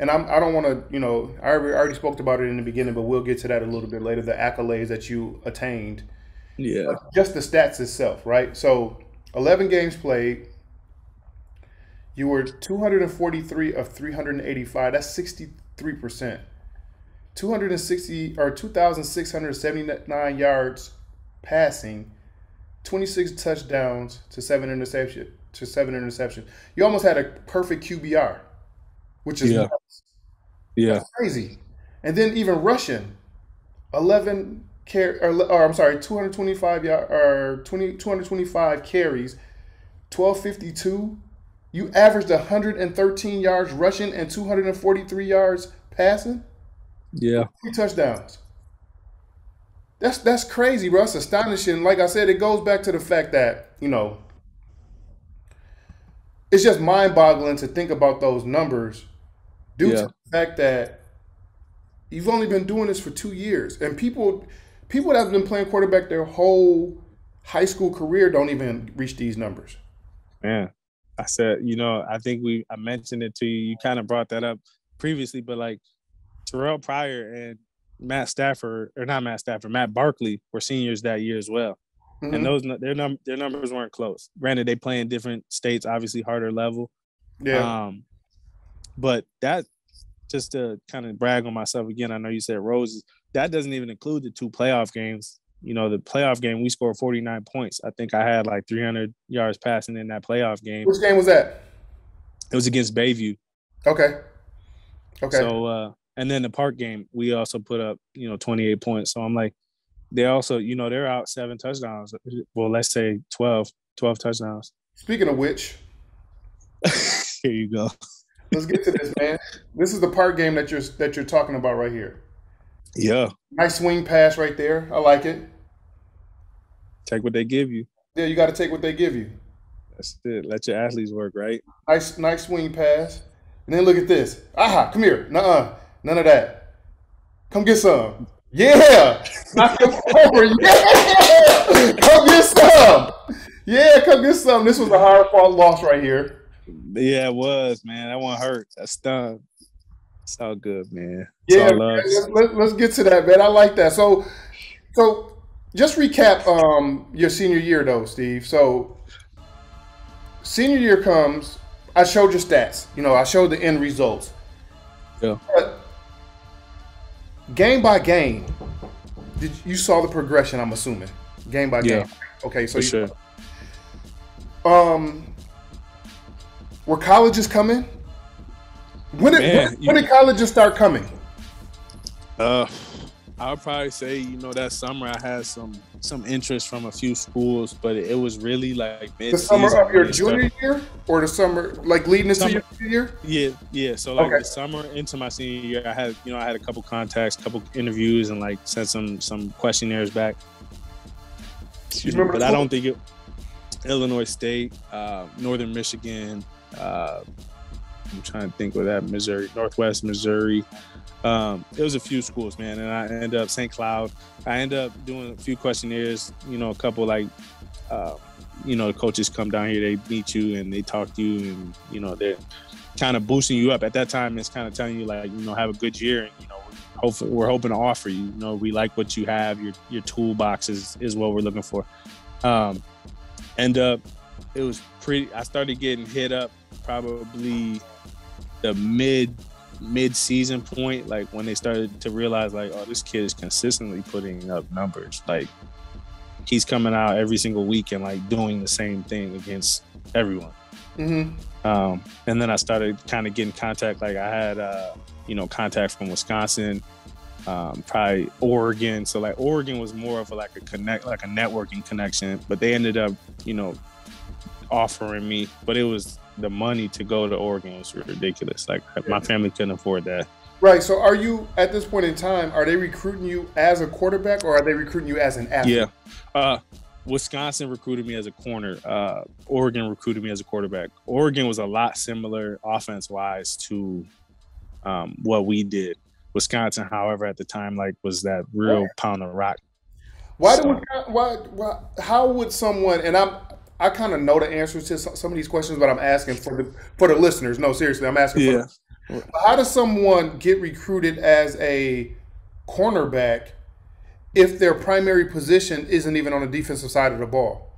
and I'm I don't want to you know I already, I already spoke about it in the beginning, but we'll get to that a little bit later. The accolades that you attained, yeah. just the stats itself, right? So, 11 games played. You were 243 of 385. That's 63 percent. 260 or 2,679 yards passing, 26 touchdowns to seven interception to seven interception. You almost had a perfect QBR, which is Yeah. nuts. Yeah. crazy. And then even rushing, 11 car or, or I'm sorry, 225 yard or 20 225 carries, 1252. You averaged 113 yards rushing and 243 yards passing. Yeah. Three touchdowns. That's that's crazy, bro. That's astonishing. Like I said, it goes back to the fact that you know it's just mind-boggling to think about those numbers due Yeah. to the fact that you've only been doing this for two years, and people people that have been playing quarterback their whole high school career don't even reach these numbers. Man, I said, you know, I think we I mentioned it to you. You kind of brought that up previously, but like Terrelle Pryor and Matt Stafford, or not Matt Stafford, Matt Barkley were seniors that year as well, Mhm. and those their num their numbers weren't close. Granted, they play in different states, obviously harder level. yeah, Um, but that just to kind of brag on myself again. I know you said roses. That doesn't even include the two playoff games. You know, the playoff game we scored 49 points. I think I had like 300 yards passing in that playoff game. which game was that? It was against Bayview. Okay, okay, So uh and then the park game, we also put up, you know, 28 points. So I'm like, they also, you know, they're out seven touchdowns. Well, let's say 12, 12 touchdowns. Speaking of which, (laughs) Here you go. let's get to this, man. (laughs) This is the park game that you're that you're talking about right here. Yeah. Nice swing pass right there. I like it. Take what they give you. Yeah, you got to take what they give you. That's it. Let your athletes work, right? Nice, nice swing pass. And then look at this. Aha, come here. Nuh-uh. None of that. Come get some. Yeah. (laughs) Knock him over. Yeah. Come get some. Yeah, come get some. This was a hard fought loss right here. Yeah, it was, man. That one hurt. That stung. It's all good, man. It's Yeah, man, let's, let's get to that, man. I like that. So, so just recap um, your senior year, though, Steve. So, senior year comes. I showed your stats. You know, I showed the end results. Yeah. But game by game, did you saw the progression? I'm assuming game by Yeah. game. Okay, so For you, sure. um, were colleges coming? When did Man, when, when did colleges start coming? Uh, I would probably say, you know, that summer I had some some interest from a few schools, but it was really like The summer of your junior year, or the summer like leading into Summer. your senior year? Yeah, yeah. So like Okay. the summer into my senior year, I had you know I had a couple contacts, couple interviews, and like sent some some questionnaires back. Excuse me, remember but I don't think it. Illinois State, uh, Northern Michigan. Uh, I'm trying to think of that Missouri, Northwest Missouri. Um, it was a few schools, man, and I ended up St. Cloud. I ended up doing a few questionnaires, you know, a couple like uh, you know, the coaches come down here, they meet you and they talk to you, and you know, they're kind of boosting you up. At that time, it's kind of telling you like, you know, have a good year, and you know, hopefully we're hoping to offer you. You know, we like what you have. Your your toolbox is is what we're looking for. Um, end up, it was pretty. I started getting hit up probably the mid mid season point, like when they started to realize like, oh, this kid is consistently putting up numbers. Like he's coming out every single week and like doing the same thing against everyone. Mm-hmm. Um, and then I started kind of getting contact. Like I had, uh, you know, contact from Wisconsin, um, probably Oregon. So like Oregon was more of a, like a connect, like a networking connection. But they ended up, you know, offering me, but it was the money to go to Oregon was ridiculous. Like my family couldn't afford that. Right. So are you at this point in time? Are they recruiting you as a quarterback, or are they recruiting you as an athlete? Yeah. Uh, Wisconsin recruited me as a corner. Uh, Oregon recruited me as a quarterback. Oregon was a lot similar offense wise to um, what we did. Wisconsin, however, at the time, like was that real right. pound of rock. Why so, do why, why how would someone and I'm I kind of know the answers to some of these questions, but I'm asking for the for the listeners. No, seriously, I'm asking. Yeah. For how does someone get recruited as a cornerback if their primary position isn't even on the defensive side of the ball?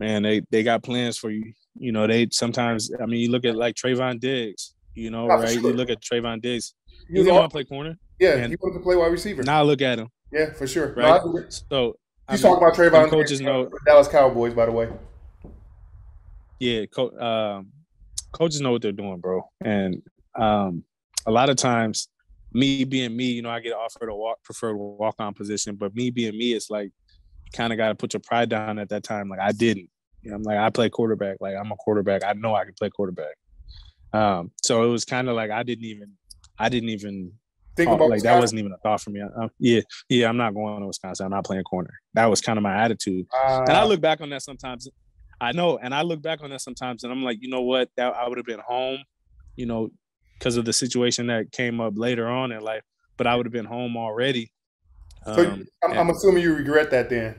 Man, they they got plans for you. You know, they sometimes. I mean, you look at like Trevon Diggs. You know, oh, right? Sure. You look at Trevon Diggs. He want to play corner. Yeah, and he wanted to play wide receiver. Now look at him. Yeah, for sure. Right. No, so you talking about Trevon? Coaches know Dallas Cowboys, by the way. Yeah, co- um, coaches know what they're doing, bro. And um, a lot of times, me being me, you know, I get offered a walk, preferred walk on position, but me being me, it's like you kind of got to put your pride down at that time. Like I didn't. You know, I'm like I play quarterback. Like I'm a quarterback. I know I can play quarterback. Um, so it was kind of like I didn't even, I didn't even think about like Wisconsin. that wasn't even a thought for me. I, yeah, yeah, I'm not going to Wisconsin. I'm not playing corner. That was kind of my attitude. Uh, and I look back on that sometimes. I know, and I look back on that sometimes, and I'm like, you know what? That I would have been home, you know, because of the situation that came up later on in life. But I would have been home already. So um, I'm, I'm, assuming you regret that then.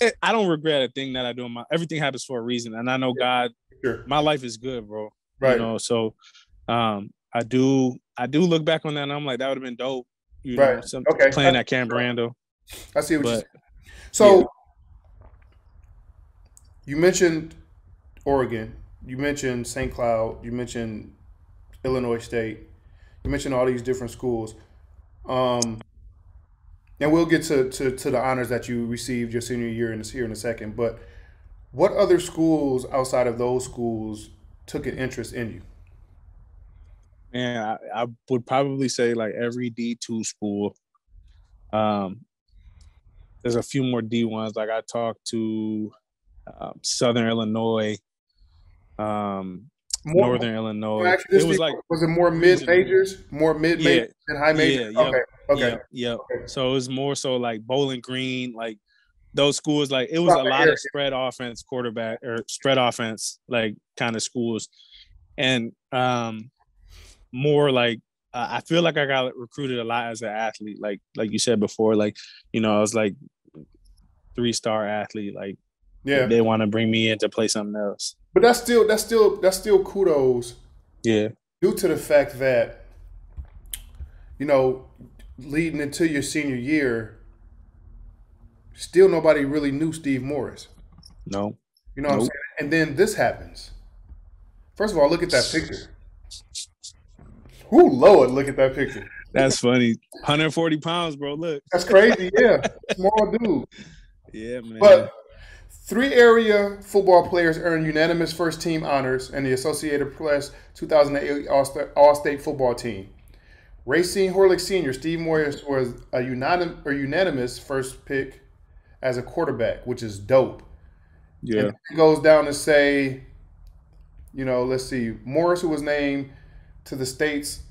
It, I don't regret a thing that I do. My everything happens for a reason, and I know God. Sure. My life is good, bro. Right. You know, so um, I do I do look back on that and I'm like that would have been dope. You right. know, some, okay. playing at Camp Randall. I see what but, you're So yeah. you mentioned Oregon, you mentioned St. Cloud, you mentioned Illinois State, you mentioned all these different schools. Um, and we'll get to, to, to the honors that you received your senior year in this here in a second. But what other schools outside of those schools took an interest in you? Man, I, I would probably say like every D two school. Um, there's a few more D ones. Like I talked to um, Southern Illinois, um, more, Northern Illinois. Actually, it was like was it more mid majors, more mid majors yeah, and high majors? Yeah, okay, okay, yeah, okay. So it was more so like Bowling Green, like those schools. Like it was a lot of spread offense, quarterback or spread offense, like kind of schools, and um, more like uh, I feel like I got recruited a lot as an athlete. Like like you said before, like you know I was like three star athlete. Like yeah, they want to bring me in to play something else. But that's still that's still that's still kudos. Yeah. Due to the fact that you know leading into your senior year, still nobody really knew Steve Morris. No. You know nope. what I'm saying? And then this happens. First of all, look at that picture. Ooh, Lord, look at that picture. That's funny. 140 pounds, bro. Look. That's crazy. Yeah. Small dude. Yeah, man. But three area football players earned unanimous first team honors in the Associated Press 2008 All State football team. Racine Horlick Sr., Steve Morris was a or unanimous first pick as a quarterback, which is dope. Yeah. And it goes down to say, you know, let's see, Morris, who was named to the state's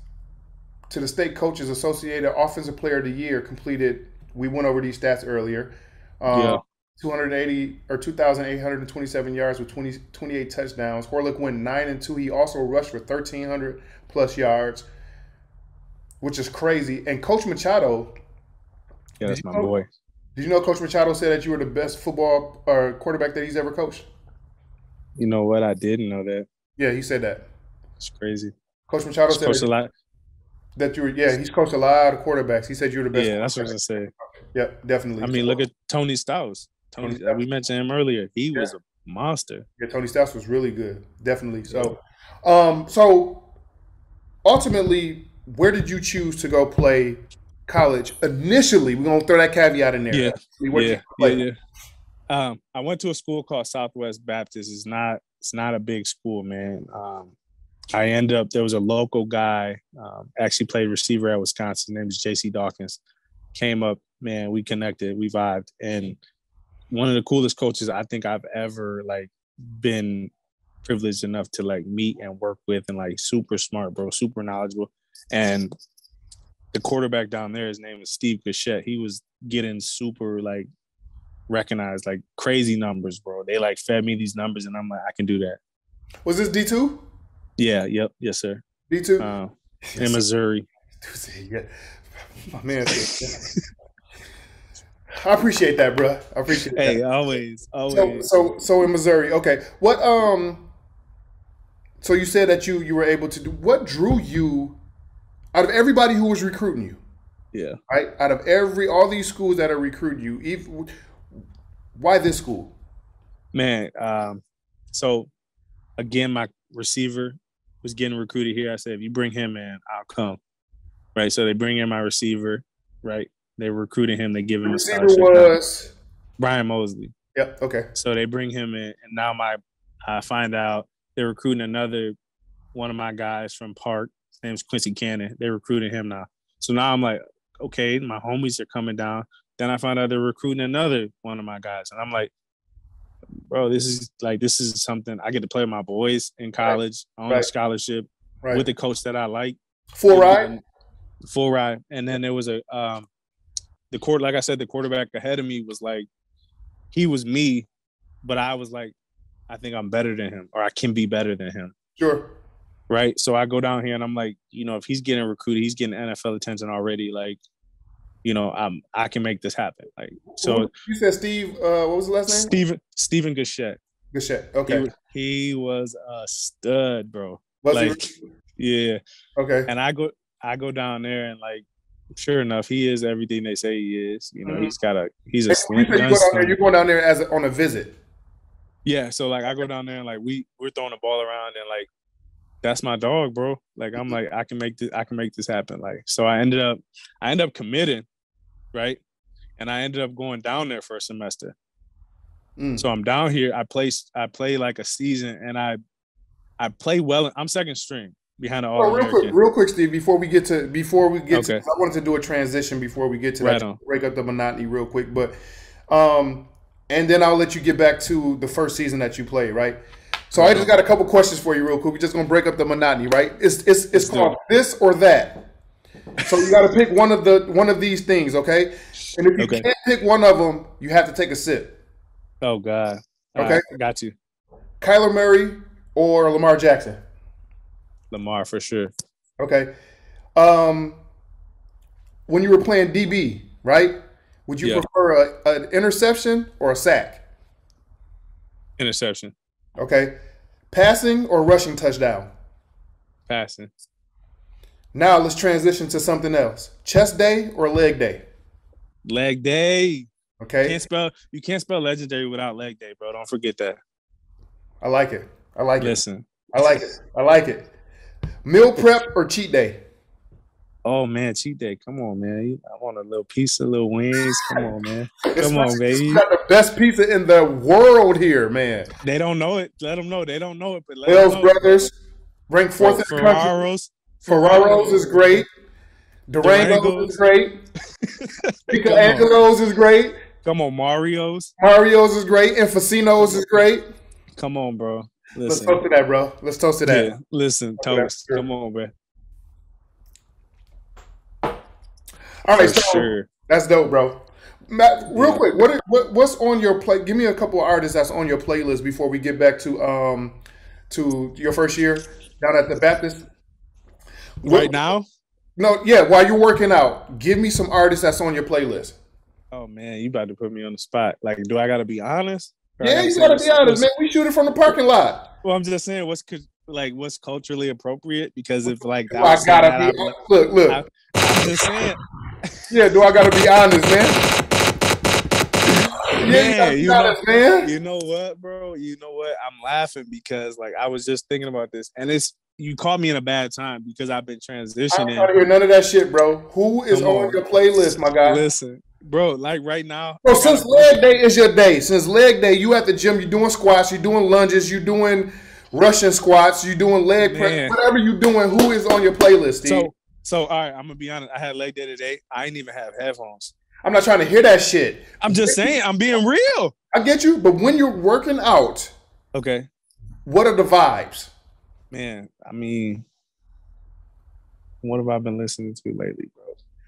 to the state coaches associated offensive player of the year completed. We went over these stats earlier. Um, yeah. 280 or 2,827 yards with 20, 28 touchdowns. Horlick went nine and two. He also rushed for 1,300 plus yards, which is crazy. And Coach Machado, yeah, that's my know, boy. Did you know Coach Machado said that you were the best football or quarterback that he's ever coached? You know what? I didn't know that. Yeah, he said that. It's crazy. Coach Machado said coached a that, lot. that you were. Yeah, he's coached a lot of quarterbacks. He said you were the best. Yeah, that's what I was gonna say. Yep, definitely. I mean, look at Tony Stouts. Tony, Tony we mentioned him earlier. He Yeah. was a monster. Yeah, Tony Stouts was really good, definitely. So, um, so ultimately, where did you choose to go play college initially? We're gonna throw that caveat in there. Yeah, yeah, yeah, yeah. Um, I went to a school called Southwest Baptist. It's not it's not a big school, man. Um, I end up there was a local guy um, actually played receiver at Wisconsin. Name is J.C. Dawkins. Came up, man. We connected, we vibed, and one of the coolest coaches I think I've ever like been privileged enough to like meet and work with, and like super smart, bro, super knowledgeable, and the quarterback down there, his name is Steve Gachette. He was getting super like recognized, like crazy numbers, bro. They like fed me these numbers, and I'm like, I can do that. Was this D two? Yeah, yep, yes, sir. Me too. Uh, (laughs) in Missouri. Yeah, my man. I appreciate that, bro. I appreciate that. Hey, always, So, always. so, so in Missouri, okay. What um? So you said that you you were able to do. What drew you out of everybody who was recruiting you? yeah. Right, out of every all these schools that are recruiting you, if, why this school? Man, um, so again, my receiver was getting recruited here. I said, if you bring him in, I'll come. Right. So they bring in my receiver, right? They recruited him, they give The him a receiver was. Brian Mosley. Yep. Okay. So they bring him in, and now my I find out they're recruiting another one of my guys from Park. His name's Quincy Cannon. They recruited him now. So now I'm like, okay, my homies are coming down. Then I find out they're recruiting another one of my guys, and I'm like, bro, this is like this is something I get to play with my boys in college on a scholarship Right. with the coach that I like. Full ride. Full ride. And then there was a um the court, like I said, the quarterback ahead of me was like, he was me, but I was like, I think I'm better than him, or I can be better than him. Sure. Right. So I go down here and I'm like, you know, if he's getting recruited, he's getting NFL attention already. Like, you know, I'm I can make this happen. Like, so you said Steve. Uh, what was the last name? Stephen Stephen Gachette. Good shit. He, Okay. he was a stud, bro. Was like, yeah. Okay. and I go I go down there and like sure enough he is everything they say he is. You know, Mhm. he's got a he's a You said you go down You're going down there as a, on a visit. Yeah, so like I go down there and like we we're throwing the ball around and like that's my dog, bro. Like I'm like I can make this I can make this happen. Like so I ended up I ended up committing, right? And I ended up going down there for a semester. Mm. So I'm down here. I play I play like a season and I I play well. I'm second string behind the all Oh, real quick, real quick, Steve. Before we get to before we get to, I wanted to do a transition before we get to Right that. on. Break up the monotony real quick, but um, and then I'll let you get back to the first season that you played, right? So I just got a couple questions for you, real quick. We're just gonna break up the monotony, right? It's it's it's Let's called this or that. So you got to pick one of the one of these things, okay? And if you Okay. can't pick one of them, you have to take a sip. Oh God. Okay. right, got you. Kyler Murray or Lamar Jackson. Lamar for sure. Okay. Um, when you were playing DB, right? Would you Yeah. prefer a, an interception or a sack? Interception. Okay. Passing or rushing touchdown? Passing. Now let's transition to something else. Chest day or leg day? Leg day. Okay. Can't spell you can't spell legendary without leg day, bro. Don't forget that. I like it. I like it. Listen. I like it. I like it. Meal prep or cheat day? Oh man, cheat day. Come on, man. I want a little piece of little wings. Come on, man. It's Come on, like- baby. You got the best pizza in the world here, man. They don't know it. Let them know. They don't know it, but let know. Brothers ranked fourth in the country. Ferraros. Ferraro's is great. DeRango's Durangos. is great. (laughs) Come Angelo's is great. Come on, Mario's. Mario's is great. And Facino's is great. Come on, bro. Let's Listen. toast to that, bro. Let's toast to that. Yeah, listen, Okay, toast. sure. Come on, bro. All right, For so sure. that's dope, bro. Matt, real Yeah. quick, what, what what's on your play? Give me a couple of artists that's on your playlist before we get back to um to your first year down at the Baptist. Right now, No, yeah. While you're working out, give me some artists that's on your playlist. Oh man, you about to put me on the spot. Like, do I gotta be honest? Yeah, you gotta be honest, man. We shoot it from the parking lot. Well, I'm just saying, what's like what's culturally appropriate? Because if like that Do I gotta be look, look. I- I'm just saying, Yeah, do I gotta be honest, man? (laughs) Yeah, you Man, gotta be you know- man. you know what, bro? You know what? I'm laughing because like I was just thinking about this, and it's you caught me in a bad time because I've been transitioning. I don't transitioning. want to hear none of that shit, bro. Who is on on. your playlist, my guy? Listen, bro, like right now, Bro, since leg day is your day. Since leg day, you at the gym, you're doing squats, you're doing lunges, you're doing Russian squats, you're doing leg press, whatever you're doing. Who is on your playlist, Steve? so so all right, I'm gonna be honest. I had leg day today. I didn't even have headphones. I'm not trying to hear that shit. I'm just saying, I'm being real. I get you, but when you're working out, Okay, what are the vibes? Man. I mean, what have I been listening to lately, bro?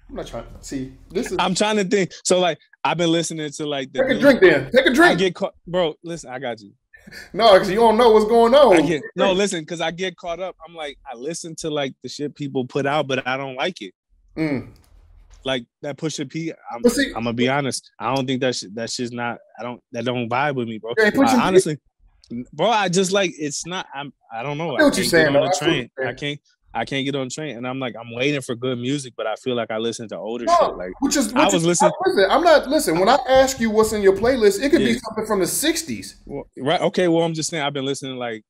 I'm not trying to see. This is I'm trying to think. So like, I've been listening to like the take a new- drink then. Take a I drink. get caught, bro. Listen, I got you. (laughs) no, because you don't know what's going on. I get no, listen, because I get caught up. I'm like, I listen to like the shit people put out, but I don't like it. Mm. Like that Pusha P. I'm, see- I'm gonna be honest. I don't think that shit, that shit's not. I don't. That don't vibe with me, bro. Yeah, Pusha I, honestly, bro, I just like it's not. I'm. I don't know. I I, know what can't you're get saying, on the I train. I can't. I can't get on train, and I'm like, I'm waiting for good music, but I feel like I listen to older No, shit. Like which is, which I is- was listening- Listen, I'm not listen. When I ask you what's in your playlist, it could be something from the '60s. Well, right. Okay. Well, I'm just saying. I've been listening like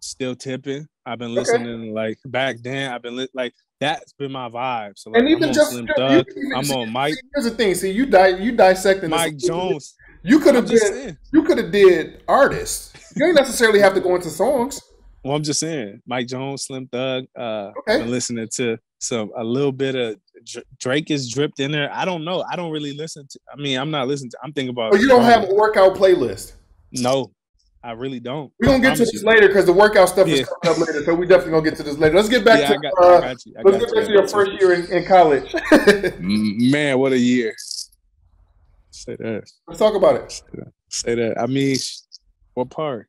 still tipping. I've been listening like back then. I've been li- like that's been my vibe. So like, And even I'm on just Slim Thug. you- I'm see- on Mike. Here's the thing. See, you di- you dissecting this. Mike Jones. You could have just did. saying. You could have did artists. You ain't necessarily have to go into songs. Well, I'm just saying. Mike Jones, Slim Thug. Uh, Okay. Been listening to some a little bit of Drake is dripped in there. I don't know. I don't really listen to. I mean, I'm not listening to. I'm thinking about. But Oh, you don't have a workout playlist. No, I really don't. We're gonna get to this you. later because the workout stuff is coming up later. So we definitely gonna get to this later. Let's get back Yeah, to I got, uh. Let's get back to your first year in, in college. (laughs) Man, what a year. Say that. Let's talk about it. Say that. I mean, what part?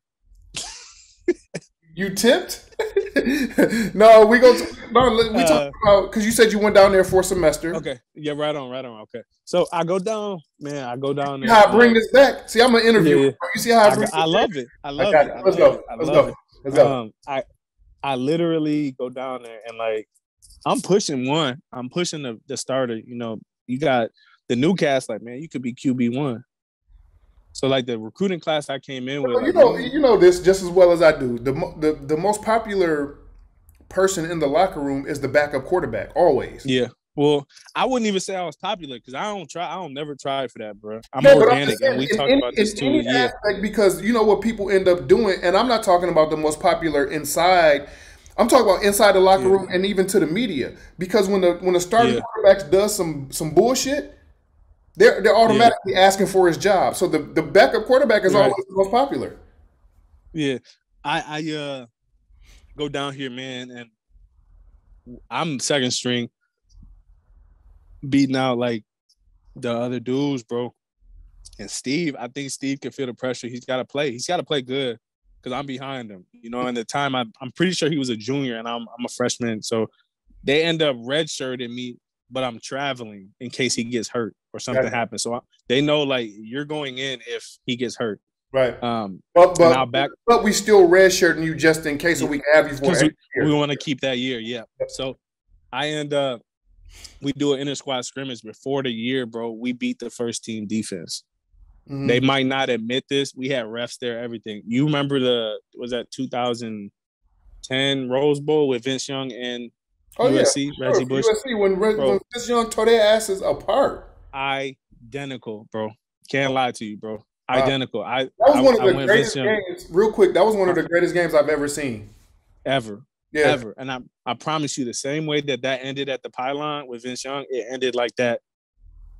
You tipped? (laughs) no, we go. No, we Uh, talk about because you said you went down there for a semester. Okay. Yeah, right on, right on. Okay. So I go down, man. I go down there. how I bring this back? See, I'm an interviewer. Yeah. You see how I I, I love it. I love it. it. I Let's go. Let's go. Let's go. Um, I I literally go down there and like I'm pushing one. I'm pushing the, the starter. You know, you got the new cast. Like, man, you could be QB one. So like the recruiting class I came in with. Well, you like, know, you know this just as well as I do. The the the most popular person in the locker room is the backup quarterback. Always. yeah. Well, I wouldn't even say I was popular because I don't try. I don't never try for that, bro. I'm No, but I'm organic, saying, and we talked any- about this too. Yeah, because you know what people end up doing, and I'm not talking about the most popular inside. I'm talking about inside the locker Yeah. room and even to the media. Because when the when the starting Yeah. quarterback does some some bullshit, they're they're automatically asking for his job. So the, the backup quarterback is Right. always the most popular. yeah. I I uh go down here, man, and I'm second string, beating out like the other dudes, bro. And Steve, I think Steve can feel the pressure. He's got to play. He's got to play good because I'm behind him. You know, and the time I, I'm pretty sure he was a junior and I'm I'm a freshman. So they end up redshirting me, but I'm traveling in case he gets hurt or something Gotcha. happens. So I, they know like you're going in if he gets hurt. Right. Um, But but, back but we still redshirting you just in case so we have you for we, we want to keep that year. Yeah. So I end up we do an inter squad scrimmage before the year, bro. We beat the first team defense. Mhm. They might not admit this. We had refs there, everything. You remember the was that 2010 Rose Bowl with Vince Young and oh yeah, USC, sure. Reggie Bush? USC when Red, Bro. when Vince Young tore their asses apart. Identical, bro. Can't lie to you, bro. Wow. Identical. I That was I, one of the greatest games. Real quick, that was one of the greatest games I've ever seen. ever. Yeah, ever. And I, I promise you, the same way that that ended at the pylon with Vince Young, it ended like that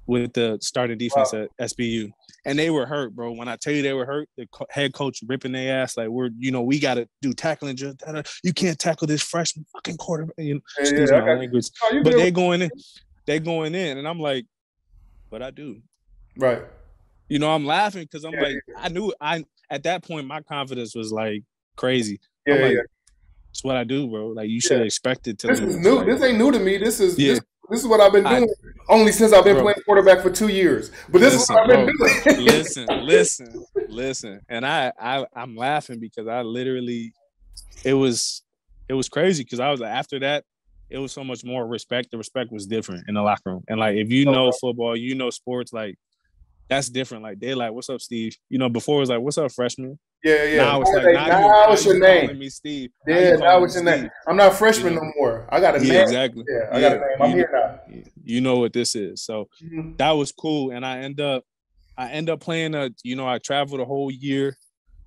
with the starting defense at SBU. And they were hurt, bro. When I tell you they were hurt, the co- head coach ripping their ass like, "We're, you know, we got to do tackling. Just, you can't tackle this freshman fucking quarterback." You know, Yeah, yeah, got language. But they going in, they going in, and I'm like, "But I do." right. You know, I'm laughing because I'm Yeah, like, I knew I at that point my confidence was like crazy. Yeah, like, yeah. It's what I do, bro. Like you should Yeah. expect it to. This is new. Like, This ain't new to me. This is Yeah. this, This is what I've been doing. I, only since I've been bro, playing quarterback for two years. But this listen, is what I've been bro, doing. listen, listen, listen. And I, I, I'm laughing because I literally, it was, it was crazy because I was like after that. It was so much more respect. The respect was different in the locker room. And like, if you know football, you know sports. Like, that's different. Like they like, "What's up, Steve?" You know, before it was like, "What's up, freshman?" Yeah, yeah. Now it's like, now, now, what's your name? Me Steve. Yeah, now, what's your name? I'm not a freshman you know? no more. I got a yeah, name. Exactly. Yeah, I yeah. got a name. I'm you, here now. You know what this is. So mm-hmm. that was cool, and I end up, I end up playing a. You know, I traveled a whole year,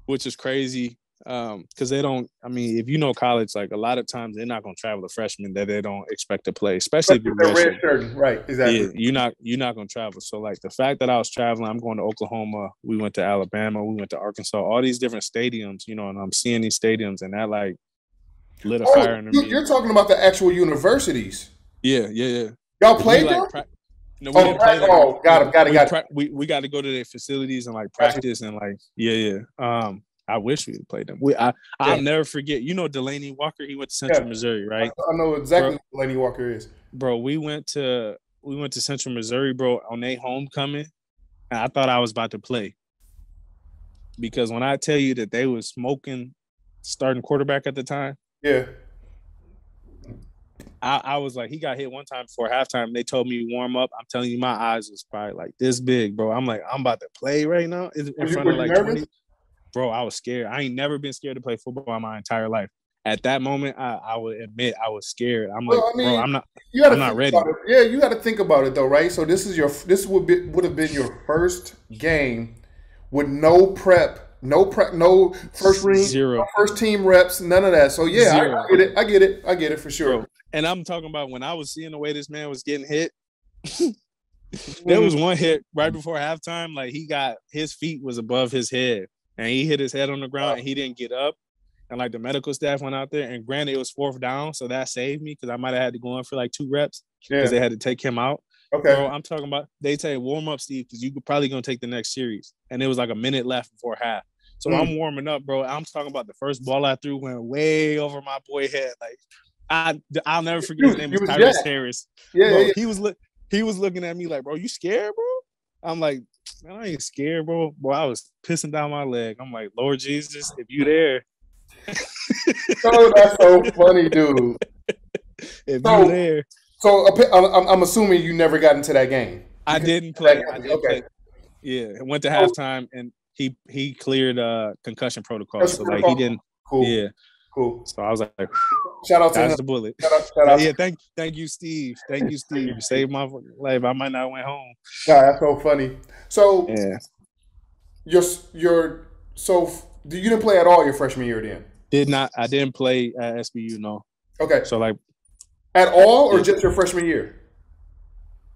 which is crazy um because they don't i mean if you know college like a lot of times they're not going to travel a freshman that they don't expect to play especially if you're red shirt right exactly. Yeah, you're not you're not going to travel. So like the fact that i was traveling i'm going to oklahoma we went to alabama we went to arkansas all these different stadiums you know and i'm seeing these stadiums and that like lit a oh, fire in me. you're talking about the actual universities. Yeah yeah yeah. Y'all played like, pra- no, we oh, didn't play oh, got it, got it, got it. We, we got to go to their facilities and like practice and like yeah, yeah. Um, I wish we played them. We, I, I'll never forget. You know Delanie Walker. He went to Central yeah. Missouri, right? I know exactly bro, Delanie Walker is. Bro, we went to we went to Central Missouri, bro, on a homecoming, and I thought I was about to play. Because when I tell you that they was smoking starting quarterback at the time, yeah, I, I, was like, he got hit one time before halftime. They told me warm up. I'm telling you, my eyes was probably like this big, bro. I'm like, I'm about to play right now in, in front of like 20, bro, I was scared. I ain't never been scared to play football in my entire life. At that moment, I, I would admit I was scared. I'm like, well, I mean, bro, I'm not. You gotta I'm not ready. Yeah, you got to think about it though, right? So this is your this would be would have been your first game with no prep, no prep, no first ring, zero, no first team reps, none of that. So yeah, I, I, get it. I get it. I get it for sure. Bro, and I'm talking about when I was seeing the way this man was getting hit. (laughs) there mm-hmm. was one hit right before halftime. Like he got his feet was above his head and he hit his head on the ground and he didn't get up. And like the medical staff went out there, and granted it was fourth down, so that saved me because I might have had to go in for like two reps because yeah. they had to take him out. Okay. Bro, I'm talking about they say warm up, Steve, because you could probably gonna take the next series, and it was like a minute left before half. So mm. I'm warming up, bro. I'm talking about the first ball I threw went way over my boy head. Like I, I'll never forget his name was, was Tyrus Harris. Yeah, bro, yeah, he was look, he was looking at me like, bro, you scared, bro? I'm like, man, I ain't scared, bro. Boy, I was pissing down my leg. I'm like, Lord Jesus, if you there. (laughs) oh, that's so funny, dude. (laughs) if so, you there. So I'm, I'm, assuming you never got into that game. I didn't play. I didn't okay. Play. Yeah, went to halftime and he he cleared uh concussion protocol. so like he didn't. Cool. Yeah. Cool. So I was like, shout out to him. the bullet. Shout out, shout out. Yeah, thank thank you, Steve. Thank you, Steve. You saved my life. I might not went home. Yeah, that's so funny. So yeah, your your so you didn't play at all your freshman year then? Did not. I didn't play at SBU. No. Okay. So like, at all or yeah. just your freshman year?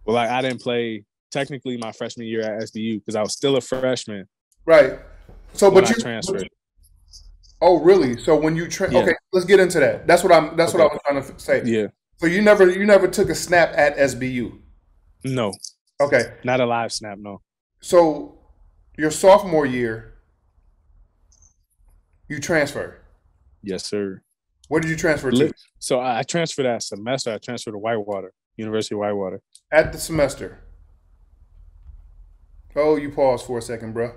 Well, like I didn't play technically my freshman year at SBU because I was still a freshman. Right. So, but you transferred. Oh, really? So when you train, yeah. okay, let's get into that. That's what I'm. That's okay. what I was trying to say. Yeah. So you never you never took a snap at SBU. No. Okay. Not a live snap. No. So your sophomore year, you transfer. Yes, sir. Where did you transfer to? So I transferred that semester. I transferred to Whitewater, University of Whitewater. At the semester. Oh, you pause for a second, bro.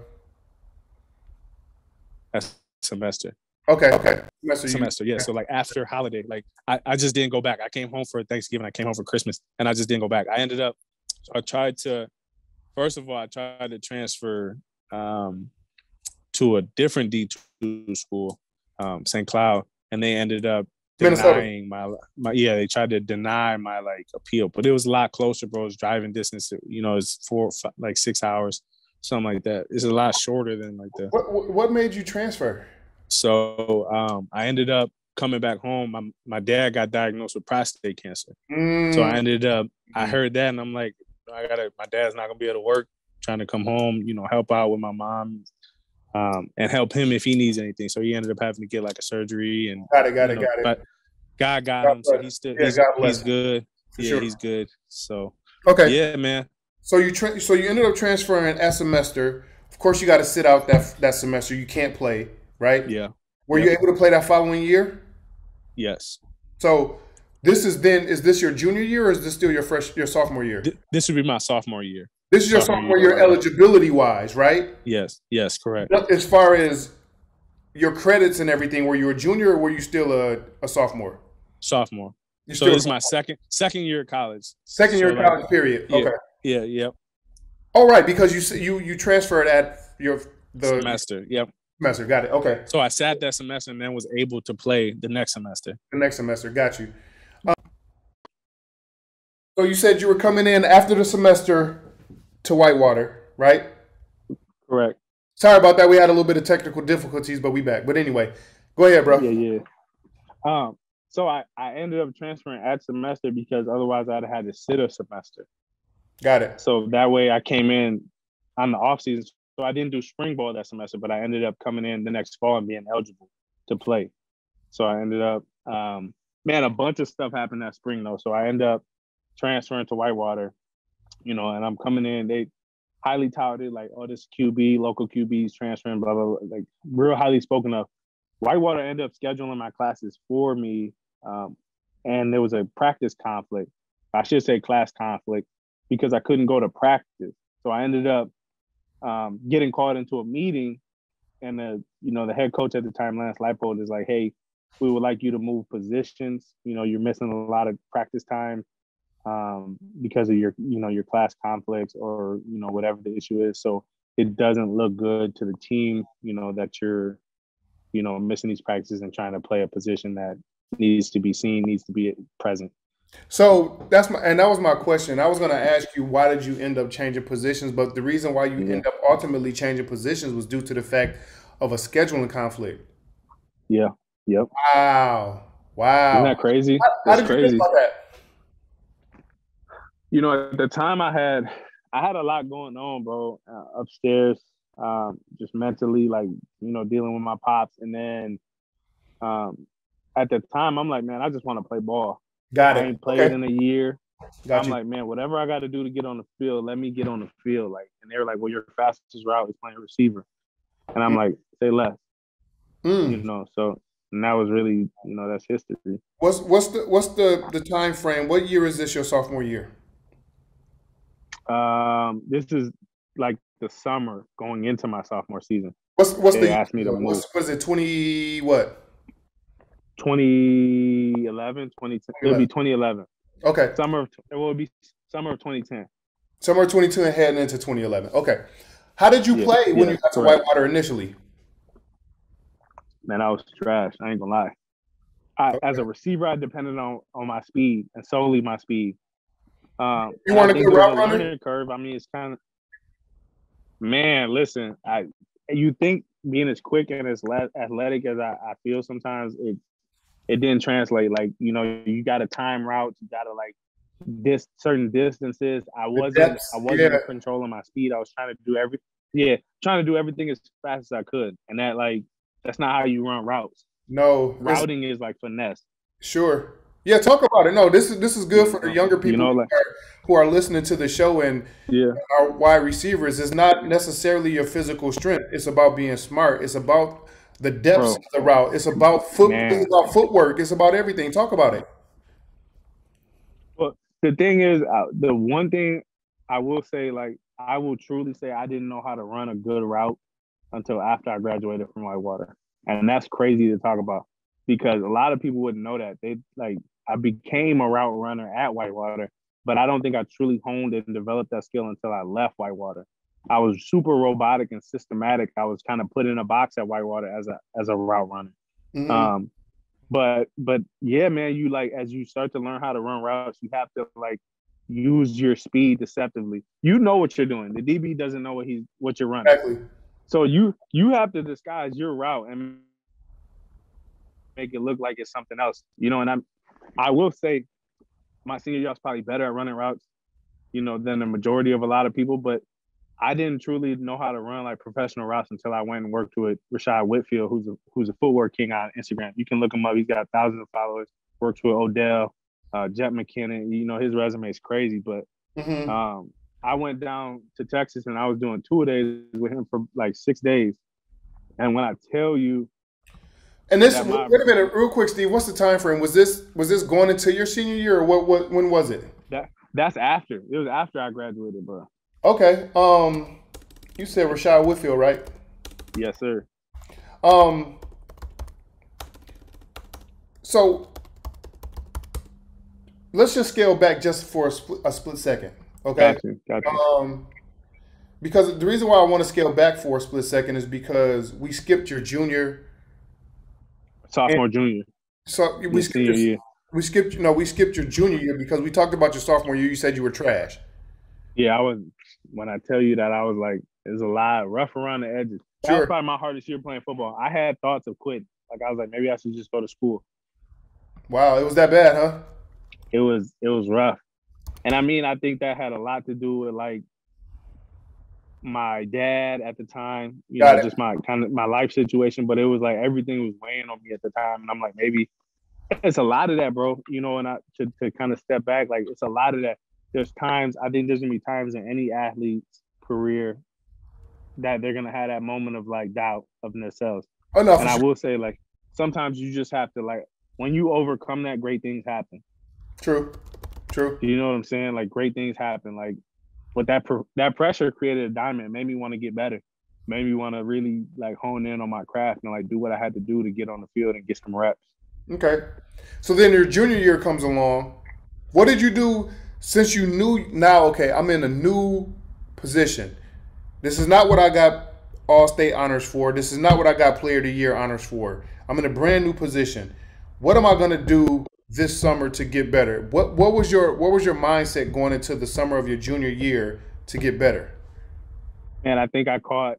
That's semester. Okay, okay. Semester, semester yeah. So like after holiday, like I, I just didn't go back. I came home for Thanksgiving. I came home for Christmas, and I just didn't go back. I ended up. I tried to. First of all, I tried to transfer um, to a different D two school, um, St. Cloud, and they ended up denying my, my yeah they tried to deny my like appeal but it was a lot closer bro it's driving distance you know it's four five, like six hours something like that it's a lot shorter than like the what, what made you transfer so um, I ended up coming back home. My, my dad got diagnosed with prostate cancer. Mm. So I ended up, I heard that and I'm like, I gotta, my dad's not gonna be able to work, trying to come home, you know, help out with my mom um, and help him if he needs anything. So he ended up having to get like a surgery and got it, got it, know, got it. But God got God him, so he's still, yeah, he's, he's good. For yeah, sure. he's good. So okay, yeah, man. So you tra- so you ended up transferring a semester. Of course, you got to sit out that that semester. You can't play right? Yeah. Were yep. you able to play that following year? Yes. So This is then is this your junior year or is this still your fresh your sophomore year? This would be my sophomore year. This is your sophomore, sophomore year, year eligibility wise, right? Yes, yes, correct. As far as your credits and everything, were you a junior or were you still a, a sophomore? Sophomore. You're so this is my second second year of college. Second year so of college, like, period. Yeah, okay. Yeah, yep. All right, because you you you transferred at your the semester. Yep. Semester, got it. Okay. So I sat that semester and then was able to play the next semester. The next semester, got you. Um, so you said you were coming in after the semester to Whitewater, right? Correct. Sorry about that. We had a little bit of technical difficulties, but we back. But anyway, go ahead, bro. Yeah, yeah. Um, so I, I ended up transferring at semester because otherwise I'd have had to sit a semester. Got it. So that way I came in on the off season. So I didn't do spring ball that semester, but I ended up coming in the next fall and being eligible to play. So I ended up, um, man, a bunch of stuff happened that spring though. So I end up transferring to Whitewater, you know, and I'm coming in. They highly touted like, oh, this QB, local QBs transferring, blah blah, blah like real highly spoken of. Whitewater ended up scheduling my classes for me, um, and there was a practice conflict. I should say class conflict because I couldn't go to practice. So I ended up um, getting called into a meeting, and the you know the head coach at the time, Lance Leipold, is like, "Hey, we would like you to move positions. You know, you're missing a lot of practice time um, because of your you know your class conflicts or you know whatever the issue is. So it doesn't look good to the team. You know that you're you know missing these practices and trying to play a position that needs to be seen, needs to be present. So that's my and that was my question. I was going to ask you why did you end up changing positions, but the reason why you yeah. end up ultimately changing positions was due to the fact of a scheduling conflict. Yeah. Yep. Wow. Wow. Isn't that crazy? How, how did crazy. you think about that? You know, at the time I had I had a lot going on, bro, uh, upstairs, um, just mentally, like you know, dealing with my pops, and then um, at the time I'm like, man, I just want to play ball. Got it. I ain't played okay. in a year. Got I'm you. like, man, whatever I got to do to get on the field, let me get on the field. Like, and they're like, well, your fastest route is playing receiver, and I'm mm. like, say less. Mm. You know, so and that was really, you know, that's history. What's what's the what's the the time frame? What year is this? Your sophomore year? Um, this is like the summer going into my sophomore season. What's what's they the asked me to move. Was it twenty what? 2011, 2010. It'll be 2011. Okay. Summer of it will be summer of 2010. Summer of 2010 heading into 2011. Okay. How did you yeah, play when you got to Whitewater initially? Man, I was trash. I ain't gonna lie. I, okay. As a receiver, I depended on on my speed and solely my speed. Um, you want to good route runner? Curve. I mean, it's kind of man. Listen, I you think being as quick and as athletic as I, I feel sometimes it it didn't translate. Like, you know, you got to time routes, you got to like this certain distances. I wasn't depths, I wasn't yeah. controlling my speed. I was trying to do every yeah, trying to do everything as fast as I could. And that like that's not how you run routes. No. Routing is like finesse. Sure. Yeah, talk about it. No, this is this is good for the younger people you know, like, who, are, who, are, listening to the show and yeah. our wide receivers. It's not necessarily your physical strength. It's about being smart. It's about the depths Bro. of the route. It's about foot. It's about footwork. It's about everything. Talk about it. Well, the thing is, uh, the one thing I will say, like, I will truly say, I didn't know how to run a good route until after I graduated from Whitewater, and that's crazy to talk about because a lot of people wouldn't know that. They like I became a route runner at Whitewater, but I don't think I truly honed and developed that skill until I left Whitewater. I was super robotic and systematic. I was kind of put in a box at Whitewater as a as a route runner. Mm-hmm. Um, but but yeah, man, you like as you start to learn how to run routes, you have to like use your speed deceptively. You know what you're doing. The DB doesn't know what he's what you're running. Exactly. So you you have to disguise your route and make it look like it's something else. You know, and I'm I will say my senior year was probably better at running routes, you know, than the majority of a lot of people, but I didn't truly know how to run like professional routes until I went and worked with Rischad Whitfield, who's a who's a footwork king on Instagram. You can look him up. He's got thousands of followers. Works with Odell, uh, Jet McKinnon. You know his resume is crazy. But mm-hmm. um, I went down to Texas and I was doing two days with him for like six days. And when I tell you, And this, wait a minute, real quick, Steve. What's the time frame? Was this was this going into your senior year, or what? What when was it? That that's after. It was after I graduated, bro. Okay. Um, you said Rischad Whitfield, right? Yes, sir. Um. So let's just scale back just for a split, a split second, okay? Gotcha. Gotcha. Um, because the reason why I want to scale back for a split second is because we skipped your junior, sophomore, and, junior. So we skipped your, we skipped no, we skipped your junior year because we talked about your sophomore year. You said you were trash. Yeah, I was. When I tell you that, I was like, "It's a lot rough around the edges." That was probably my hardest year playing football. I had thoughts of quitting. Like I was like, maybe I should just go to school. Wow, it was that bad, huh? It was. It was rough, and I mean, I think that had a lot to do with like my dad at the time, you Got know, it. just my kind of my life situation. But it was like everything was weighing on me at the time, and I'm like, maybe it's a lot of that, bro. You know, and I to, to kind of step back, like it's a lot of that. There's times I think there's gonna be times in any athlete's career that they're gonna have that moment of like doubt of themselves. Oh, no, and I will say, like, sometimes you just have to like when you overcome that, great things happen. True. True. You know what I'm saying? Like great things happen. Like but that pr- that pressure created a diamond. Made me want to get better. Made me want to really like hone in on my craft and like do what I had to do to get on the field and get some reps. Okay. So then your junior year comes along. What did you do since you knew now? Okay, I'm in a new position. This is not what I got all state honors for. This is not what I got player of the year honors for. I'm in a brand new position. What am I going to do this summer to get better. What what was your what was your mindset going into the summer of your junior year to get better? And I think I caught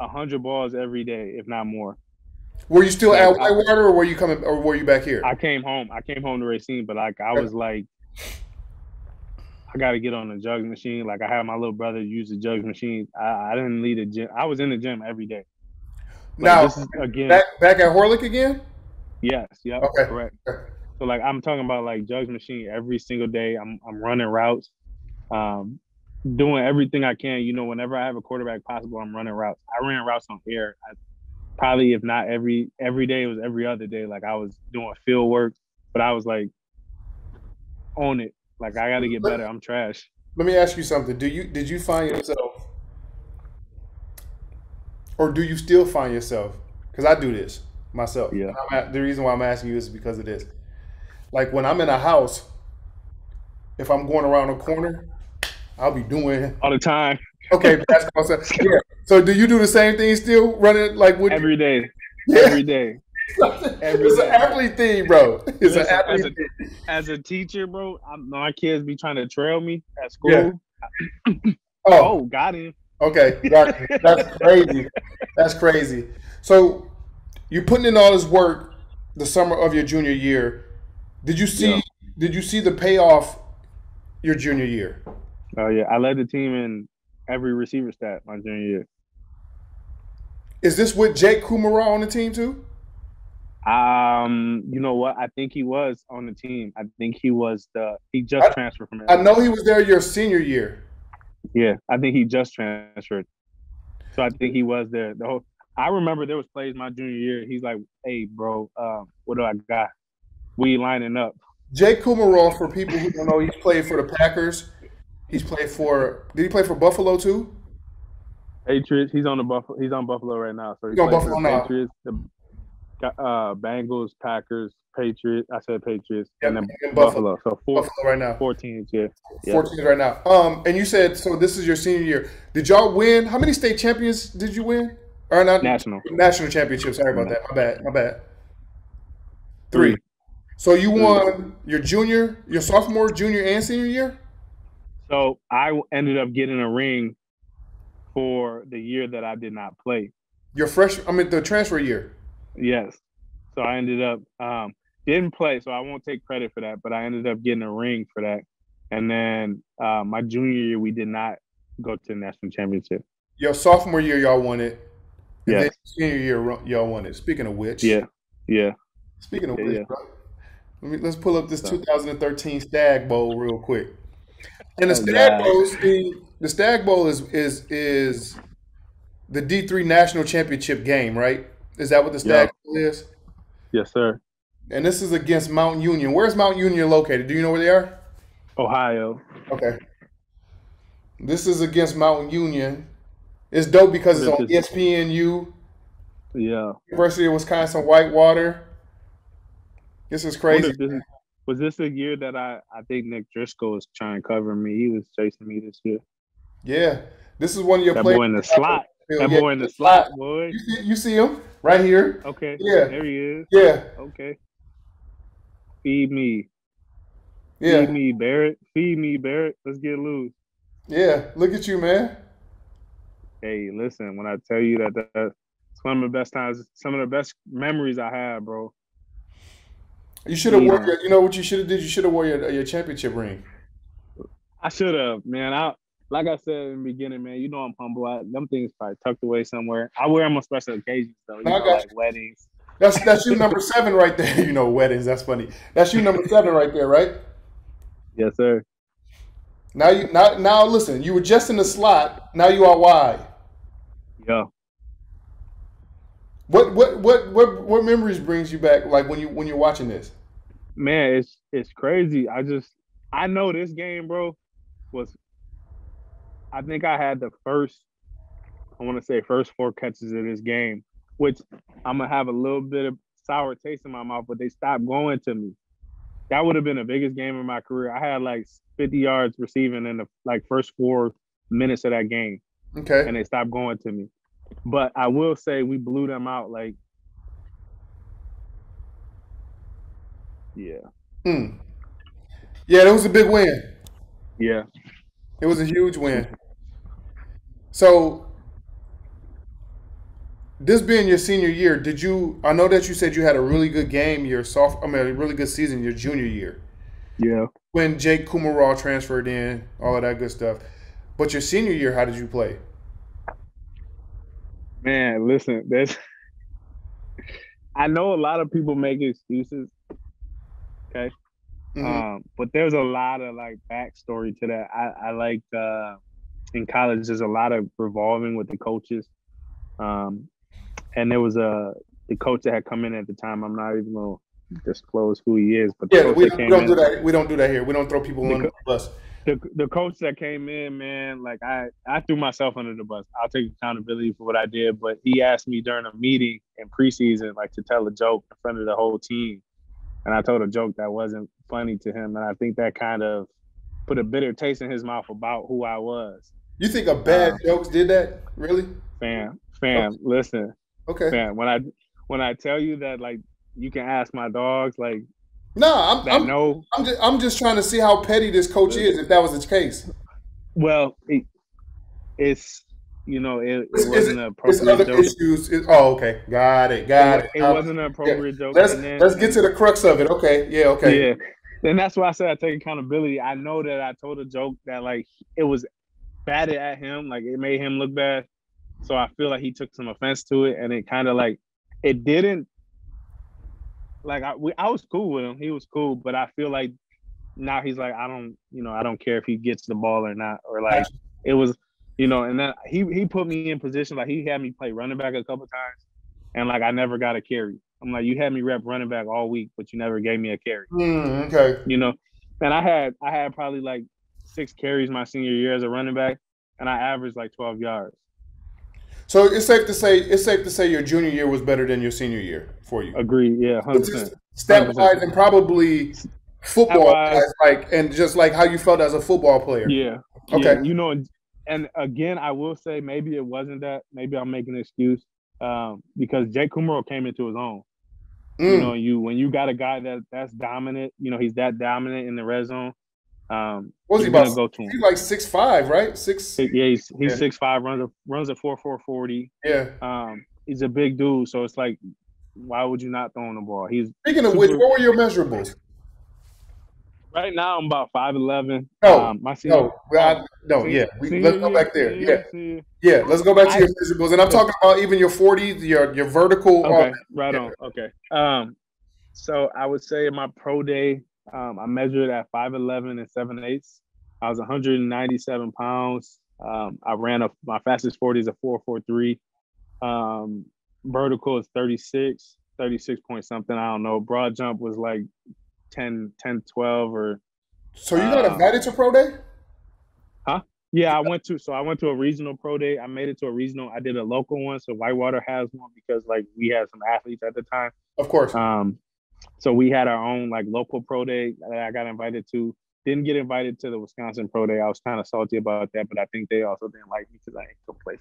a hundred balls every day, if not more. Were you still like, at Whitewater, or were you coming, or were you back here? I came home. I came home to Racine, but like I was like, I got to get on the jugs machine. Like I had my little brother use the jugs machine. I, I didn't leave the gym. I was in the gym every day. Like, now, again, back back at Horlick again. Yes. Yep. Okay. Correct. So like I'm talking about like jugs machine every single day. I'm I'm running routes, um, doing everything I can. You know, whenever I have a quarterback possible, I'm running routes. I ran routes on air. I, probably if not every every day, it was every other day. Like I was doing field work, but I was like on it. Like I got to get better. I'm trash. Let me ask you something. Do you did you find yourself, or do you still find yourself? Because I do this myself. Yeah. At, the reason why I'm asking you is because of this. Like when I'm in a house, if I'm going around a corner, I'll be doing all the time. Okay, basketball. (laughs) yeah. So do you do the same thing still running like with every day? Yeah. Every day. Every it's day. an athlete thing, bro. It's Listen, an athlete as a, thing. As a teacher, bro, I'm, my kids be trying to trail me at school. Yeah. oh. oh, got him. Okay, that's crazy. That's crazy. So you're putting in all this work the summer of your junior year. Did you see? Yeah. Did you see the payoff your junior year? Oh yeah, I led the team in every receiver stat my junior year. Is this with Jake Kumerow on the team too? Um, you know what? I think he was on the team. I think he was the he just I, transferred from. I know he was there your senior year. Yeah, I think he just transferred. So I think he was there the whole. I remember there was plays my junior year. He's like, "Hey, bro, um, what do I got? We lining up." Jake Kumerow, for people who don't know, he's played for the Packers. He's played for. Did he play for Buffalo too? Patriots. He's on the Buffalo. He's on Buffalo right now. So he's, he's on Buffalo now. Patriots, the uh, Bengals, Packers, Patriots. I said Patriots, yep, and then and Buffalo. Buffalo. So four, Buffalo right now. Four teams, yeah. Four teams right now. Um, and you said so. This is your senior year. Did y'all win? How many state champions did you win? Or not national national championship. Sorry about that. My bad. My bad. Three. So you won your junior, your sophomore, junior, and senior year. So I ended up getting a ring for the year that I did not play. Your fresh, I mean the transfer year. Yes. So I ended up um, didn't play, so I won't take credit for that. But I ended up getting a ring for that. And then uh, my junior year, we did not go to the national championship. Your sophomore year, y'all won it. Yeah. Senior year, y'all won it. Speaking of which, yeah, yeah. Speaking of yeah, which, yeah. Bro, let me let's pull up this 2013 Stag Bowl real quick. And the oh, Stag. Bowl, the, the Stag Bowl is is is the D3 national championship game, right? Is that what the Stag yeah. is? Yes, sir. And this is against Mount Union. Where's Mount Union located? Do you know where they are? Ohio. Okay. This is against Mount Union. It's dope because it's on ESPNU. Yeah. University of Wisconsin Whitewater. This is crazy. This, was this a year that I, I think Nick Driscoll was trying to cover me? He was chasing me this year. Yeah. This is one of your that players. boy in the slot. That yeah, boy in the slot, boy. You see, you see him right here. Okay. Yeah. There he is. Yeah. Okay. Feed me. Yeah. Feed me, Barrett. Feed me, Barrett. Let's get loose. Yeah. Look at you, man. Hey, listen, when I tell you that that's one of the best times, some of the best memories I have, bro. You should have yeah. wore your, you know what you should have did? You should have wore your, your championship ring. I should have, man. I like I said in the beginning, man. You know I'm humble. I, them things probably tucked away somewhere. I wear them on special occasions, though. You know, like you. weddings. That's that's you number seven right there. (laughs) You know, weddings. That's funny. That's you number seven right there, right? Yes, sir. Now you now now listen. You were just in the slot. Now you are wide. Yeah. What what what what what memories brings you back? Like when you when you're watching this? Man, it's it's crazy. I just I know this game, bro, was. I think I had the first. I want to say first four catches of this game, which I'm gonna have a little bit of sour taste in my mouth, but they stopped going to me. That would have been the biggest game of my career. I had like 50 yards receiving in the like first four minutes of that game. Okay. And they stopped going to me. But I will say we blew them out like Yeah. Hmm. Yeah, that was a big win. Yeah. It was a huge win. So this being your senior year, did you I know that you said you had a really good game your soft I mean a really good season your junior year. Yeah. When Jake Kumerow transferred in, all of that good stuff. But your senior year, how did you play? Man, listen, there's I know a lot of people make excuses. Okay. Mm-hmm. Um, but there's a lot of like backstory to that. I, I like uh in college there's a lot of revolving with the coaches. Um and there was a the coach that had come in at the time. I'm not even gonna disclose who he is, but yeah, we, we don't in, do that. We don't do that here. We don't throw people the, on the bus the the coach that came in, man, like I I threw myself under the bus. I'll take accountability for what I did, but he asked me during a meeting in preseason, like to tell a joke in front of the whole team, and I told a joke that wasn't funny to him, and I think that kind of put a bitter taste in his mouth about who I was. You think a bad um, jokes did that? Really? Fam, fam, okay. listen. Okay. Fam, when I when I tell you that, like, you can ask my dogs, like no, I'm I'm, no, I'm just I'm just trying to see how petty this coach is. If that was the case. Well, it, it's you know it, it wasn't it, an appropriate other joke. issues. It, oh, okay, got it, got it. It, wasn't an appropriate yeah. joke. Let's then, let's get to the crux of it. Okay, yeah, okay. Yeah, and that's why I said I take accountability. I know that I told a joke that like it was bad at him, like it made him look bad. So I feel like he took some offense to it, and it kind of like it didn't like I we, I was cool with him. He was cool, but I feel like now he's like I don't you know I don't care if he gets the ball or not or like it was you know and then he he put me in position like he had me play running back a couple times and like I never got a carry. I'm like you had me rep running back all week, but you never gave me a carry. Mm, okay. You know, and I had I had probably like six carries my senior year as a running back, and I averaged like 12 yards. So it's safe to say it's safe to say your junior year was better than your senior year for you. Agree. Yeah, hundred Stat wise, and probably football wise, like and just like how you felt as a football player. Yeah. Okay. Yeah, you know, and again, I will say maybe it wasn't that. Maybe I'm making an excuse um, because Jake Kumerow came into his own. Mm. You know, you when you got a guy that that's dominant, you know, he's that dominant in the red zone. Um, what was he about? Go to him. He's like six five, right? Six. Yeah, he's he's yeah. six five. Runs a runs a four four forty. Yeah. Um, he's a big dude, so it's like, why would you not throw him the ball? He's speaking of which, what were your measurables? Right now, I'm about five eleven. No, um, my senior, no, I, no, yeah. We, let's go back there. Yeah, yeah. Let's go back to your measurables, and I'm talking about even your forties, your your vertical. Okay, right on. Okay. Um, so I would say my pro day, um, I measured at 5'11 and 7 eighths. I was 197 pounds. Um, I ran a, my fastest 40 is a 443. Um, vertical is 36, 36 point something. I don't know. Broad jump was like 10, 10, 12 or. So you got invited to pro day? Huh? Yeah, I went to. So I went to a regional pro day. I made it to a regional. I did a local one. So Whitewater has one because like we had some athletes at the time. Of course. Um, so we had our own like local pro day that I got invited to. Didn't get invited to the Wisconsin pro day. I was kind of salty about that, but I think they also didn't like me because I ain't took place.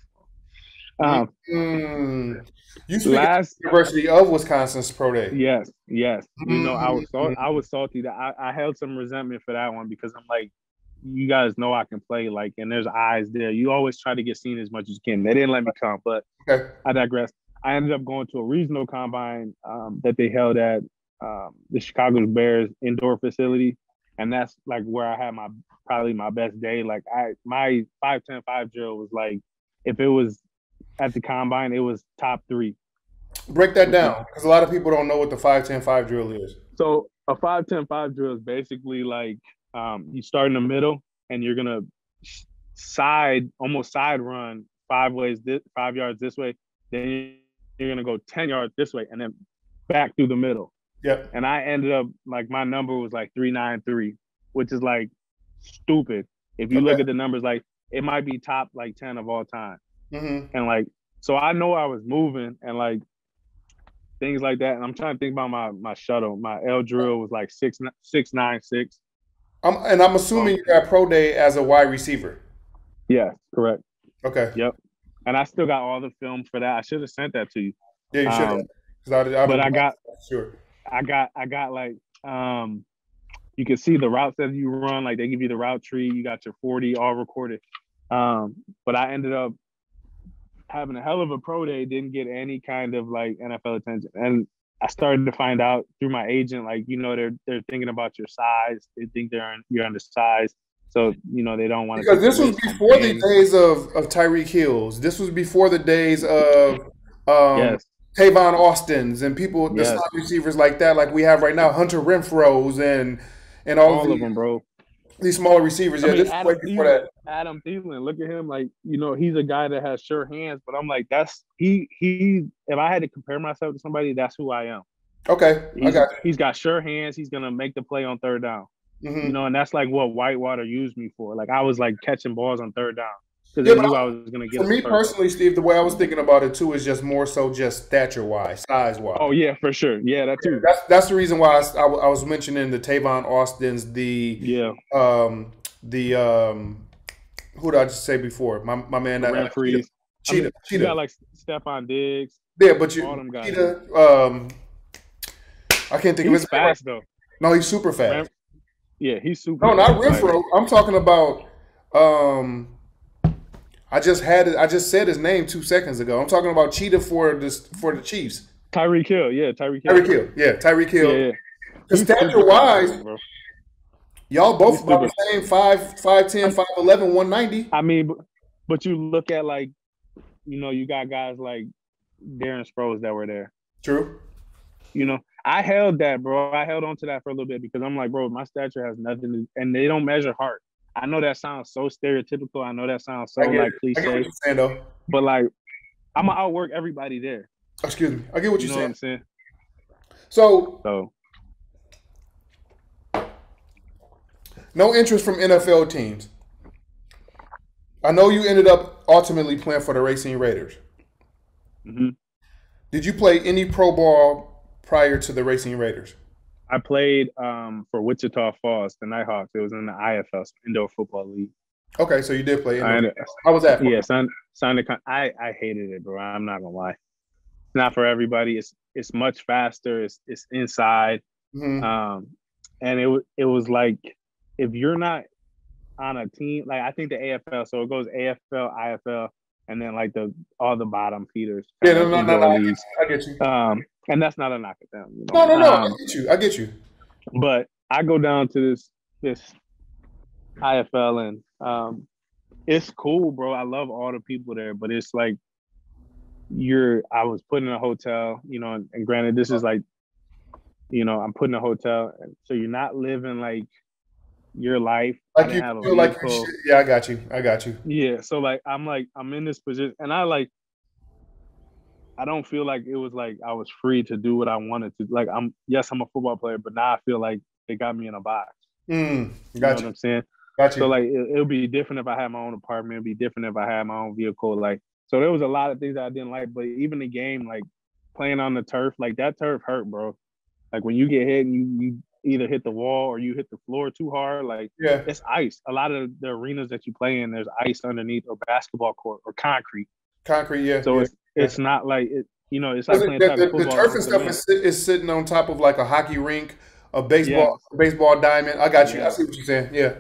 Um, mm. You speak last University of Wisconsin's pro day. Yes, yes. Mm. You know, I was mm-hmm. I was salty that I, I held some resentment for that one because I'm like, you guys know I can play, like, and there's eyes there. You always try to get seen as much as you can. They didn't let me come, but okay. I digress. I ended up going to a regional combine um, that they held at um, the Chicago Bears indoor facility, and that's like where I had my probably my best day. Like I my five ten five drill was like if it was at the combine, it was top three. Break that down because a lot of people don't know what the five ten five drill is. So a five ten five drill is basically like um, you start in the middle and you're gonna side almost side run five ways this, five yards this way then you're gonna go 10 yards this way and then back through the middle yeah and i ended up like my number was like 393 which is like stupid if you okay. look at the numbers like it might be top like 10 of all time mm-hmm. and like so i know i was moving and like things like that and i'm trying to think about my my shuttle my l drill was like six six nine six I'm, and I'm assuming you got pro day as a wide receiver. Yeah, correct. Okay. Yep. And I still got all the film for that. I should have sent that to you. Yeah, you should. Um, I, I, but I got sure. I got I got like um you can see the routes that you run, like they give you the route tree, you got your 40 all recorded. Um, but I ended up having a hell of a pro day, didn't get any kind of like NFL attention. And I started to find out through my agent, like you know, they're they're thinking about your size. They think they're you're undersized, so you know they don't want to. Because this was before the days of of Tyreek Hills. This was before the days of um, yes. Tavon Austin's and people, the yes. receivers like that, like we have right now, Hunter Renfrows and and all, all of, of them, bro these smaller receivers. I yeah, mean, Adam, Thielen, Adam Thielen, look at him. Like you know, he's a guy that has sure hands. But I'm like, that's he. He. If I had to compare myself to somebody, that's who I am. Okay, he's, I got. You. He's got sure hands. He's gonna make the play on third down. Mm-hmm. You know, and that's like what Whitewater used me for. Like I was like catching balls on third down because yeah, I knew I, I was going to get. For me personally, Steve, the way I was thinking about it too is just more so just stature wise, size wise. Oh yeah, for sure. Yeah, that too. That's that's the reason why I, I, I was mentioning the Tavon Austin's, the yeah, um, the um, who did I just say before? My my man, that referees. Cheetah, I mean, Cheetah. got like Stefon Diggs. Yeah, but you all them guys. Cheetah. Um, I can't think he's of his fast name. though. No, he's super fast. Ram- yeah, he's super. No, not Renfrow. I'm talking about. Um, I just had it. I just said his name two seconds ago. I'm talking about Cheetah for the for the Chiefs. Tyreek Hill, yeah, Tyreek Hill. Tyreek Hill, yeah, Tyreek Hill. Yeah, yeah. stature wise, y'all both about the same five, five ten, five eleven, one ninety. I mean, but you look at like, you know, you got guys like Darren Sproles that were there. True. You know, I held that, bro. I held on to that for a little bit because I'm like, bro, my stature has nothing to, and they don't measure heart. I know that sounds so stereotypical. I know that sounds so like cliche. Saying, but like, I'm gonna outwork everybody there. Excuse me. I get what you you're saying. saying. So, so, no interest from NFL teams. I know you ended up ultimately playing for the Racine Raiders. Mm-hmm. Did you play any pro ball prior to the Racine Raiders? I played um, for Wichita Falls, the Nighthawks. It was in the IFL Indoor Football League. Okay, so you did play. Indoor. How was that? Yeah, signed, signed a con- I I hated it, bro. I'm not gonna lie. It's not for everybody. It's it's much faster. It's it's inside. Mm-hmm. Um, and it it was like if you're not on a team, like I think the AFL, so it goes AFL, IFL, and then like the all the bottom feeders. Yeah, no, no, no, no, I get you. I get you. Um, and that's not a knock at them. You know? No, no, no. Um, I get you. I get you. But I go down to this this IFL and um, it's cool, bro. I love all the people there, but it's like you're. I was put in a hotel, you know, and, and granted, this is like, you know, I'm put in a hotel, so you're not living like your life. Like you feel like yeah, I got you. I got you. Yeah, so like I'm like I'm in this position, and I like I don't feel like it was like I was free to do what I wanted to. Like I'm yes, I'm a football player, but now I feel like they got me in a box. Mm, You know got what you. I'm saying? Got you. So like it, it'll be different if I had my own apartment. It'd be different if I had my own vehicle. Like so, there was a lot of things that I didn't like. But even the game, like playing on the turf, like that turf hurt, bro. Like when you get hit and you you either hit the wall or you hit the floor too hard, like yeah. it's ice. A lot of the arenas that you play in, there's ice underneath or basketball court or concrete. Concrete. Yeah. So yeah. it's it's not like it. You know, it's like playing the- the- the turf and stuff is, sit- is sitting on top of like a hockey rink, a baseball, a baseball diamond. I got you. I see what you're saying. Yeah.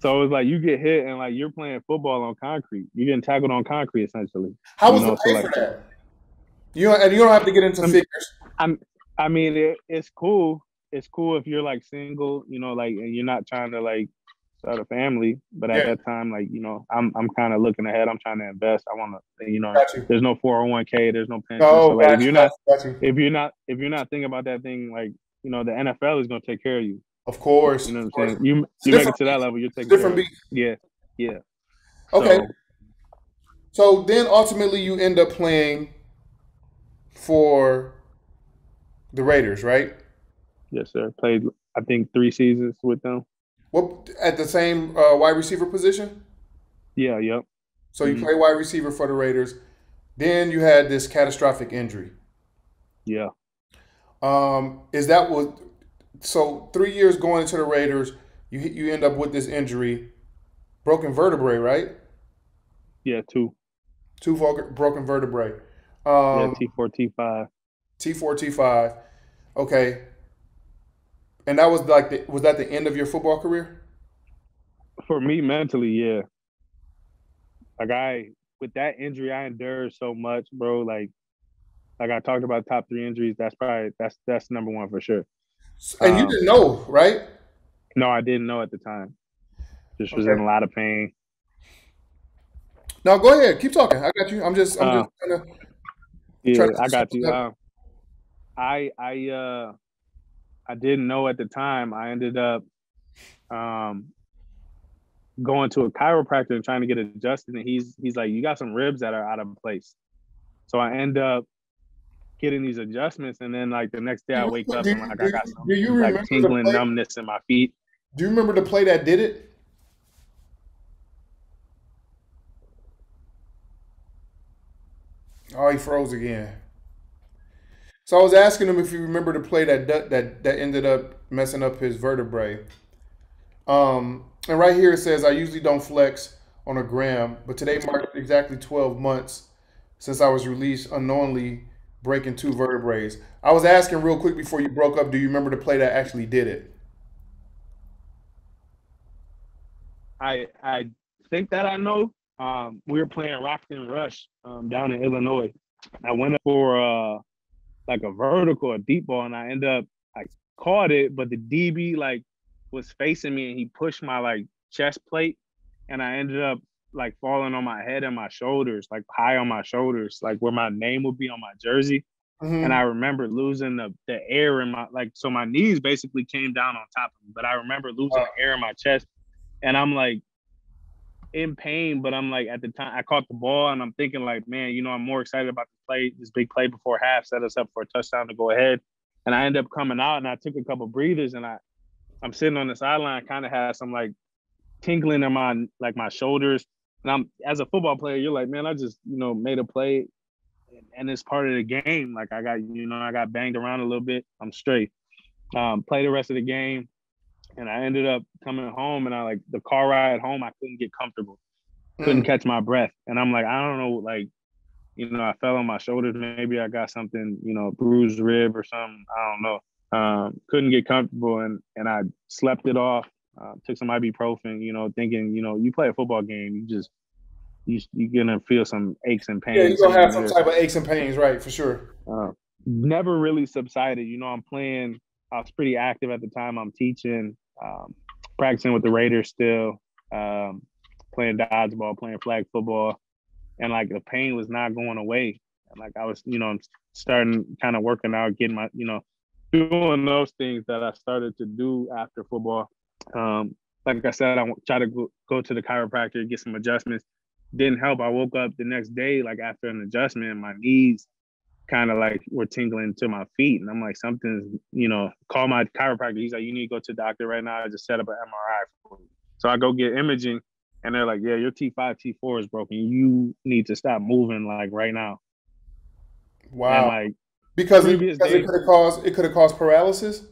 So it's like you get hit and like you're playing football on concrete. You're getting tackled on concrete essentially. How You was know, the so, pay like- for that? You don't, and you don't have to get into Um, figures. I mean, it, it's cool. It's cool if you're like single, you know, like and you're not trying to like start a family. But at Yeah. that time, like you know, I'm I'm kind of looking ahead. I'm trying to invest. I want to, you know, you. there's no 401k. There's no pension. No, so like, if you. you're not you. if you're not if you're not thinking about that thing, like you know, the NFL is gonna take care of you. Of course. You know what I'm saying? You It's you make it to that level, you're taking Different care of beat. Yeah, yeah. Okay. So, So then ultimately you end up playing for the Raiders, right? Yes, sir. Played I think three seasons with them. What at the same uh, wide receiver position? Yeah, yep. So you Mhm. play wide receiver for the Raiders. Then you had this catastrophic injury. Yeah. Um, is that what? So three years going into the Raiders, you you end up with this injury, broken vertebrae, right? Yeah, two. Two broken vertebrae. Yeah, Um, T four, T five. T four, T five. Okay. And that was like the, was that the end of your football career? For me mentally, yeah. Like I with that injury I endured so much, bro. Like like I talked about top three injuries, that's probably that's that's number one for sure. And you Um, didn't know, right? No, I didn't know at the time. Just was in a lot of pain. No, go ahead. Keep talking. I got you. I'm just I'm Uh, just trying to Yeah, Try to I got you. Um, I I uh I didn't know at the time. I ended up um going to a chiropractor and trying to get adjusted, and he's he's like, "You got some ribs that are out of place." So I end up getting these adjustments, and then like the next day I Do wake up do and like I got some like tingling numbness in my feet. Do you remember the play that did it? Oh, he froze again. So I was asking him if you remember the play that that that, that ended up messing up his vertebrae. Um, and right here it says I usually don't flex on a gram, but today marked exactly 12 months since I was released unknowingly breaking two vertebrae. I was asking real quick before you broke up, do you remember the play that actually did it? I I think that I know. Um, we were playing Rockton Rush um, down in Illinois. I went up for uh, like a vertical, a deep ball, and I end up I caught it, but the DB like was facing me, and he pushed my like chest plate, and I ended up like falling on my head and my shoulders, like high on my shoulders, like where my name would be on my jersey. Mhm. And I remember losing the, the air in my like so my knees basically came down on top of me. But I remember losing the air in my chest. And I'm like in pain, but I'm like at the time I caught the ball and I'm thinking like, man, you know, I'm more excited about the play, this big play before half, set us up for a touchdown to go ahead. And I end up coming out and I took a couple breathers and I I'm sitting on the sideline, kind of had some like tingling in my like my shoulders. And I'm as a football player, you're like, man, I just, you know, made a play and it's part of the game. Like I got, you know, I got banged around a little bit. I'm straight. Um, play the rest of the game, and I ended up coming home, and I like the car ride home. I couldn't get comfortable, couldn't Mm. catch my breath, and I'm like, I don't know, like, you know, I fell on my shoulders. Maybe I got something, you know, bruised rib or something. I don't know. Um, couldn't get comfortable, and and I slept it off. Uh, took some ibuprofen, you know, thinking, you know, you play a football game, you just you you're gonna feel some aches and pains. Yeah, you're gonna have some type of aches and pains, right? For sure. Uh, never really subsided. You know, I'm playing. I was pretty active at the time. I'm teaching, um, practicing with the Raiders still, um, playing dodgeball, playing flag football, and like the pain was not going away. And like I was, you know, starting kind of working out, getting my, you know, doing those things that I started to do after football. Um, like I said, I try to go, go to the chiropractor, get some adjustments. Didn't help. I woke up the next day, like after an adjustment, my knees kind of like were tingling to my feet. And I'm like, something's, you know, call my chiropractor. He's like, you need to go to the doctor right now. I just set up an MRI for you. So I go get imaging and they're like, yeah, your T5, T4 is broken. You need to stop moving like right now. Wow. And like because, it, because it could have caused it could have caused paralysis.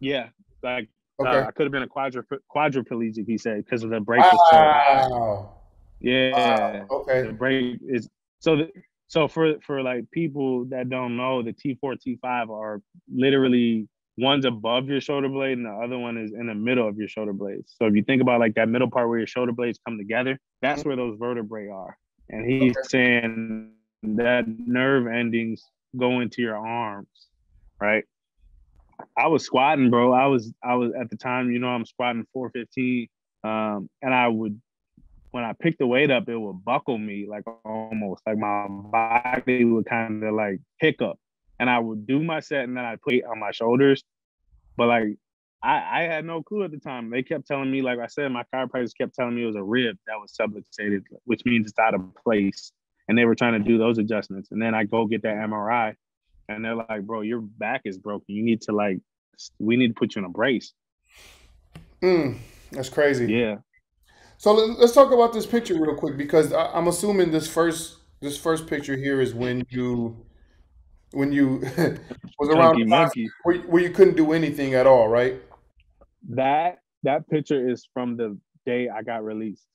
Yeah, like uh, okay. uh, I could have been a quadru- quadriplegic. He said because of the break. Wow. Yeah. Wow. Okay. The break is so. The, so for for like people that don't know, the T4, T5 are literally one's above your shoulder blade and the other one is in the middle of your shoulder blades. So if you think about like that middle part where your shoulder blades come together, that's where those vertebrae are. And he's okay. saying that nerve endings go into your arms, right? I was squatting, bro. I was I was at the time, you know, I'm squatting 415. Um, and I would when I picked the weight up, it would buckle me like almost like my body would kind of like hiccup. And I would do my set and then I'd put it on my shoulders. But like I, I had no clue at the time. They kept telling me, like I said, my chiropractors kept telling me it was a rib that was subluxated, which means it's out of place. And they were trying to do those adjustments. And then I go get that MRI and they're like, bro, your back is broken. You need to like, we need to put you in a brace. Mm, that's crazy. Yeah. So let's talk about this picture real quick because I'm assuming this first this first picture here is when you when you (laughs) was around monkey. Where, where you couldn't do anything at all, right? That that picture is from the day I got released.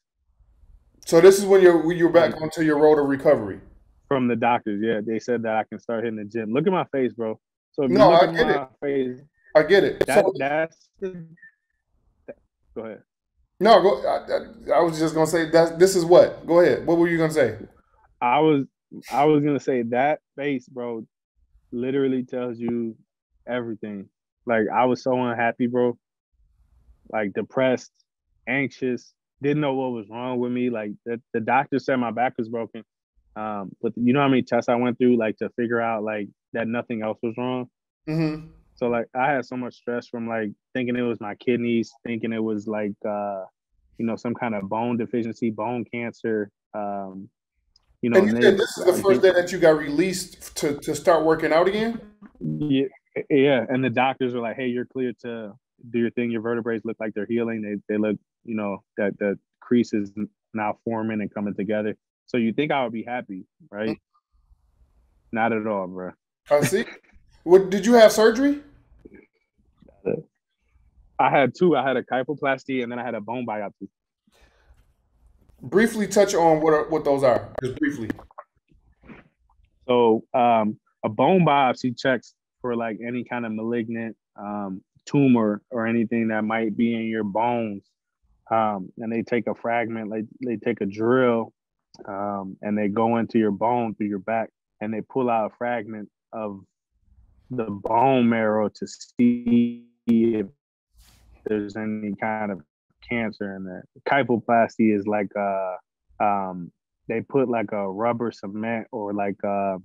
So this is when you're when you're back onto your road of recovery. From the doctors, yeah, they said that I can start hitting the gym. Look at my face, bro. So no, I get it. Face, I get it. That, so, that's the, go ahead. No, go, I, I, was just gonna say that this is what. Go ahead. What were you gonna say? I was I was gonna say that face, bro, literally tells you everything. Like I was so unhappy, bro. Like depressed, anxious, didn't know what was wrong with me. Like the, the doctor said my back was broken. Um, but you know how many tests I went through, like to figure out like that nothing else was wrong. Mm-hmm. So like I had so much stress from like thinking it was my kidneys, thinking it was like uh, you know, some kind of bone deficiency, bone cancer. Um, you know, and you said this is the first day that you got released to to start working out again. Yeah, yeah. And the doctors were like, "Hey, you're clear to do your thing. Your vertebrae look like they're healing. They they look, you know, that the crease is now forming and coming together. So you think I would be happy, right? Mm-hmm. Not at all, bro. I see. what did you have surgery? (laughs) I had two. I had a kyphoplasty and then I had a bone biopsy. Briefly touch on what are, what those are, just briefly. So um, a bone biopsy checks for like any kind of malignant um, tumor or anything that might be in your bones. Um, and they take a fragment, like they take a drill, um, and they go into your bone through your back, and they pull out a fragment of the bone marrow to see if there's any kind of cancer in there. Kyphoplasty is like a, um, they put like a rubber cement or like a,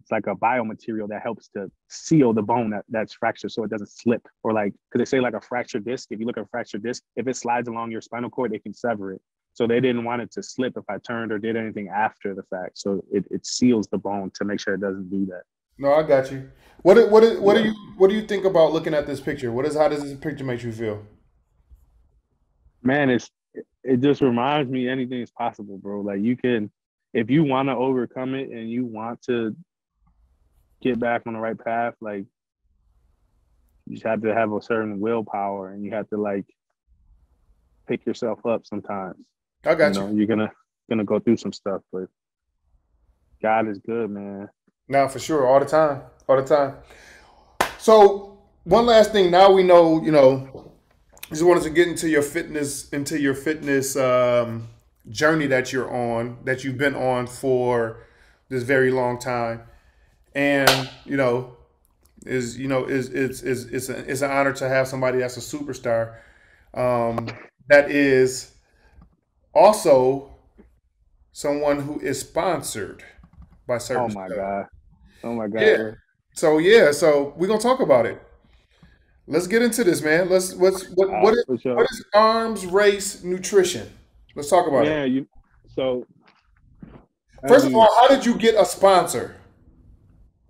it's like a biomaterial that helps to seal the bone that, that's fractured so it doesn't slip. Or like, because they say like a fractured disc, if you look at a fractured disc, if it slides along your spinal cord, they can sever it. So they didn't want it to slip if I turned or did anything after the fact. So it, it seals the bone to make sure it doesn't do that. No, I got you. What what what yeah. do you what do you think about looking at this picture? What is how does this picture make you feel? man, it's it just reminds me anything is possible, bro. Like you can, if you want to overcome it and you want to get back on the right path, like you just have to have a certain willpower and you have to like pick yourself up sometimes. I got you. Know, you. You're gonna gonna go through some stuff, but God is good, man. Now for sure, all the time, all the time. So one last thing. Now we know, you know, just wanted to get into your fitness into your fitness um, journey that you're on that you've been on for this very long time and you know is you know is it's is it's, a, it's an honor to have somebody that's a superstar um, that is also someone who is sponsored by certain oh my god oh my god yeah so yeah so we're gonna talk about it Let's get into this, man. Let's what's what uh, what is, sure. what is arms race nutrition? Let's talk about yeah, it. Yeah, you so first of all, how did you get a sponsor?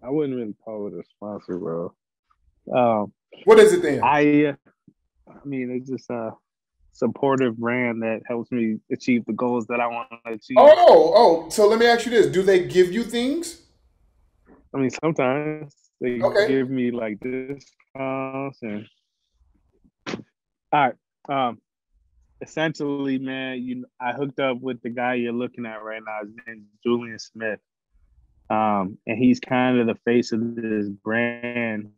I wouldn't really call it a sponsor, bro. Um, what is it then? I, uh, I mean, it's just a supportive brand that helps me achieve the goals that I want to achieve. Oh, oh, so let me ask you this: Do they give you things? I mean, sometimes they okay. give me like discounts and. All right. Um, essentially, man, you I hooked up with the guy you're looking at right now. His name's Julian Smith. Um, and he's kind of the face of this brand.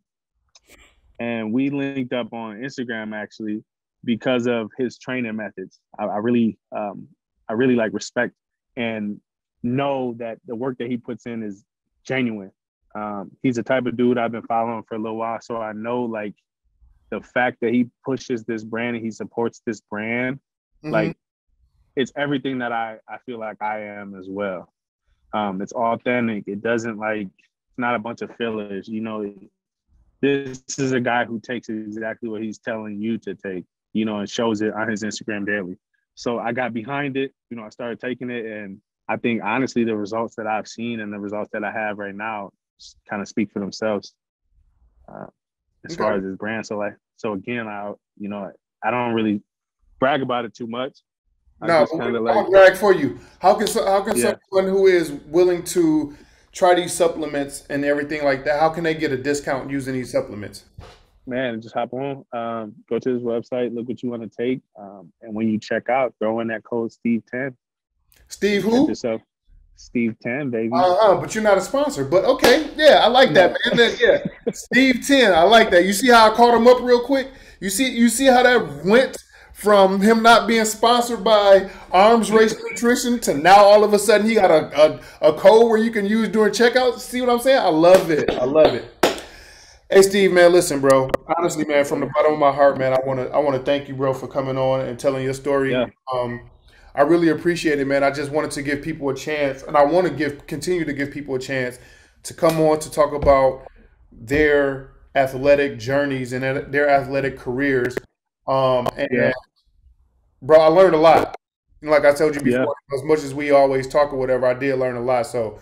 And we linked up on Instagram actually because of his training methods. I, I really, um, I really like respect and know that the work that he puts in is genuine. Um, he's the type of dude I've been following for a little while, so I know like the fact that he pushes this brand and he supports this brand, mm-hmm. like it's everything that I I feel like I am as well. Um, it's authentic. It doesn't like it's not a bunch of fillers. You know, this is a guy who takes exactly what he's telling you to take. You know, and shows it on his Instagram daily. So I got behind it. You know, I started taking it, and I think honestly, the results that I've seen and the results that I have right now kind of speak for themselves. Uh, as okay. far as his brand. So like, so again, I you know I don't really brag about it too much. I no, of like brag for you. How can how can yeah. someone who is willing to try these supplements and everything like that, how can they get a discount using these supplements? Man, just hop on, um, go to his website, look what you want to take, um, and when you check out, throw in that code Steve Ten. Steve who? Yourself. Steve Ten, baby. Uh, uh but you're not a sponsor. But okay, yeah, I like that, man. That, yeah, Steve Ten, I like that. You see how I caught him up real quick? You see, you see how that went from him not being sponsored by Arms Race Nutrition to now all of a sudden he got a, a, a code where you can use during checkout. See what I'm saying? I love it. I love it. Hey Steve, man, listen, bro. Honestly, man, from the bottom of my heart, man, I want to I want to thank you, bro, for coming on and telling your story. Yeah. Um, I really appreciate it, man. I just wanted to give people a chance, and I want to give continue to give people a chance to come on to talk about their athletic journeys and their athletic careers. Um, and yeah. bro, I learned a lot. Like I told you before, yeah. as much as we always talk or whatever, I did learn a lot. So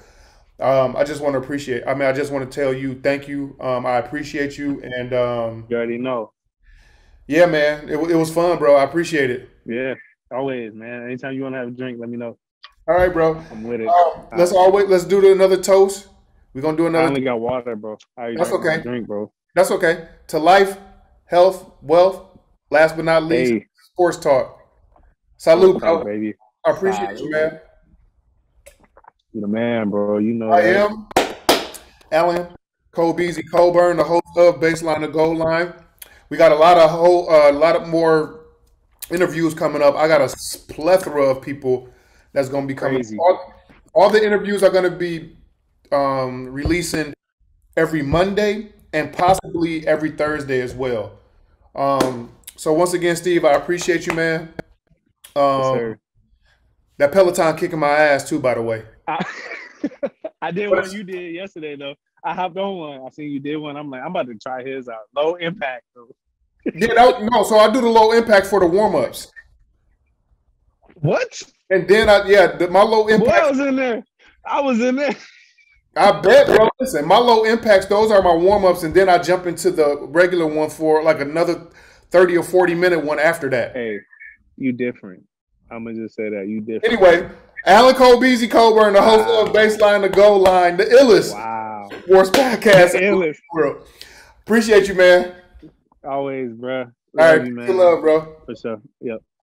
um, I just want to appreciate. I mean, I just want to tell you thank you. Um, I appreciate you, and um, you already know. Yeah, man, it, it was fun, bro. I appreciate it. Yeah. Always, man. Anytime you want to have a drink, let me know. All right, bro. I'm with it. Uh, let's always let's do another toast. We're gonna do another. I only got water, bro. That's okay. Drink, bro. That's okay. To life, health, wealth. Last but not least, hey. sports talk. Salute, bro. baby. I appreciate Salute. you, man. You the man, bro. You know I that. am. Alan Col Beezey Coburn, the host of Baseline the Goal Line. We got a lot of whole, uh, a lot of more interviews coming up. I got a plethora of people that's going to be coming. All, all, the interviews are going to be um, releasing every Monday and possibly every Thursday as well. Um, so once again, Steve, I appreciate you, man. Um, yes, that Peloton kicking my ass too, by the way. I, (laughs) I did what you did yesterday though. I hopped on one. I seen you did one. I'm like, I'm about to try his out. Low impact though yeah, that, no. So I do the low impact for the warm ups. What? And then I yeah, the, my low impact. Boy, I was in there. I was in there. I bet, bro. Listen, my low impacts, those are my warm ups, and then I jump into the regular one for like another 30 or 40 minute one after that. Hey, you different. I'm gonna just say that. You different. Anyway, Alan Col Beezey Coburn, the host wow. of Baseline the Goal Line, the illest wow. sports podcast. The illest. World. Appreciate you, man. Always, bro. All right, you, man. Good love, bro. For sure. Yep.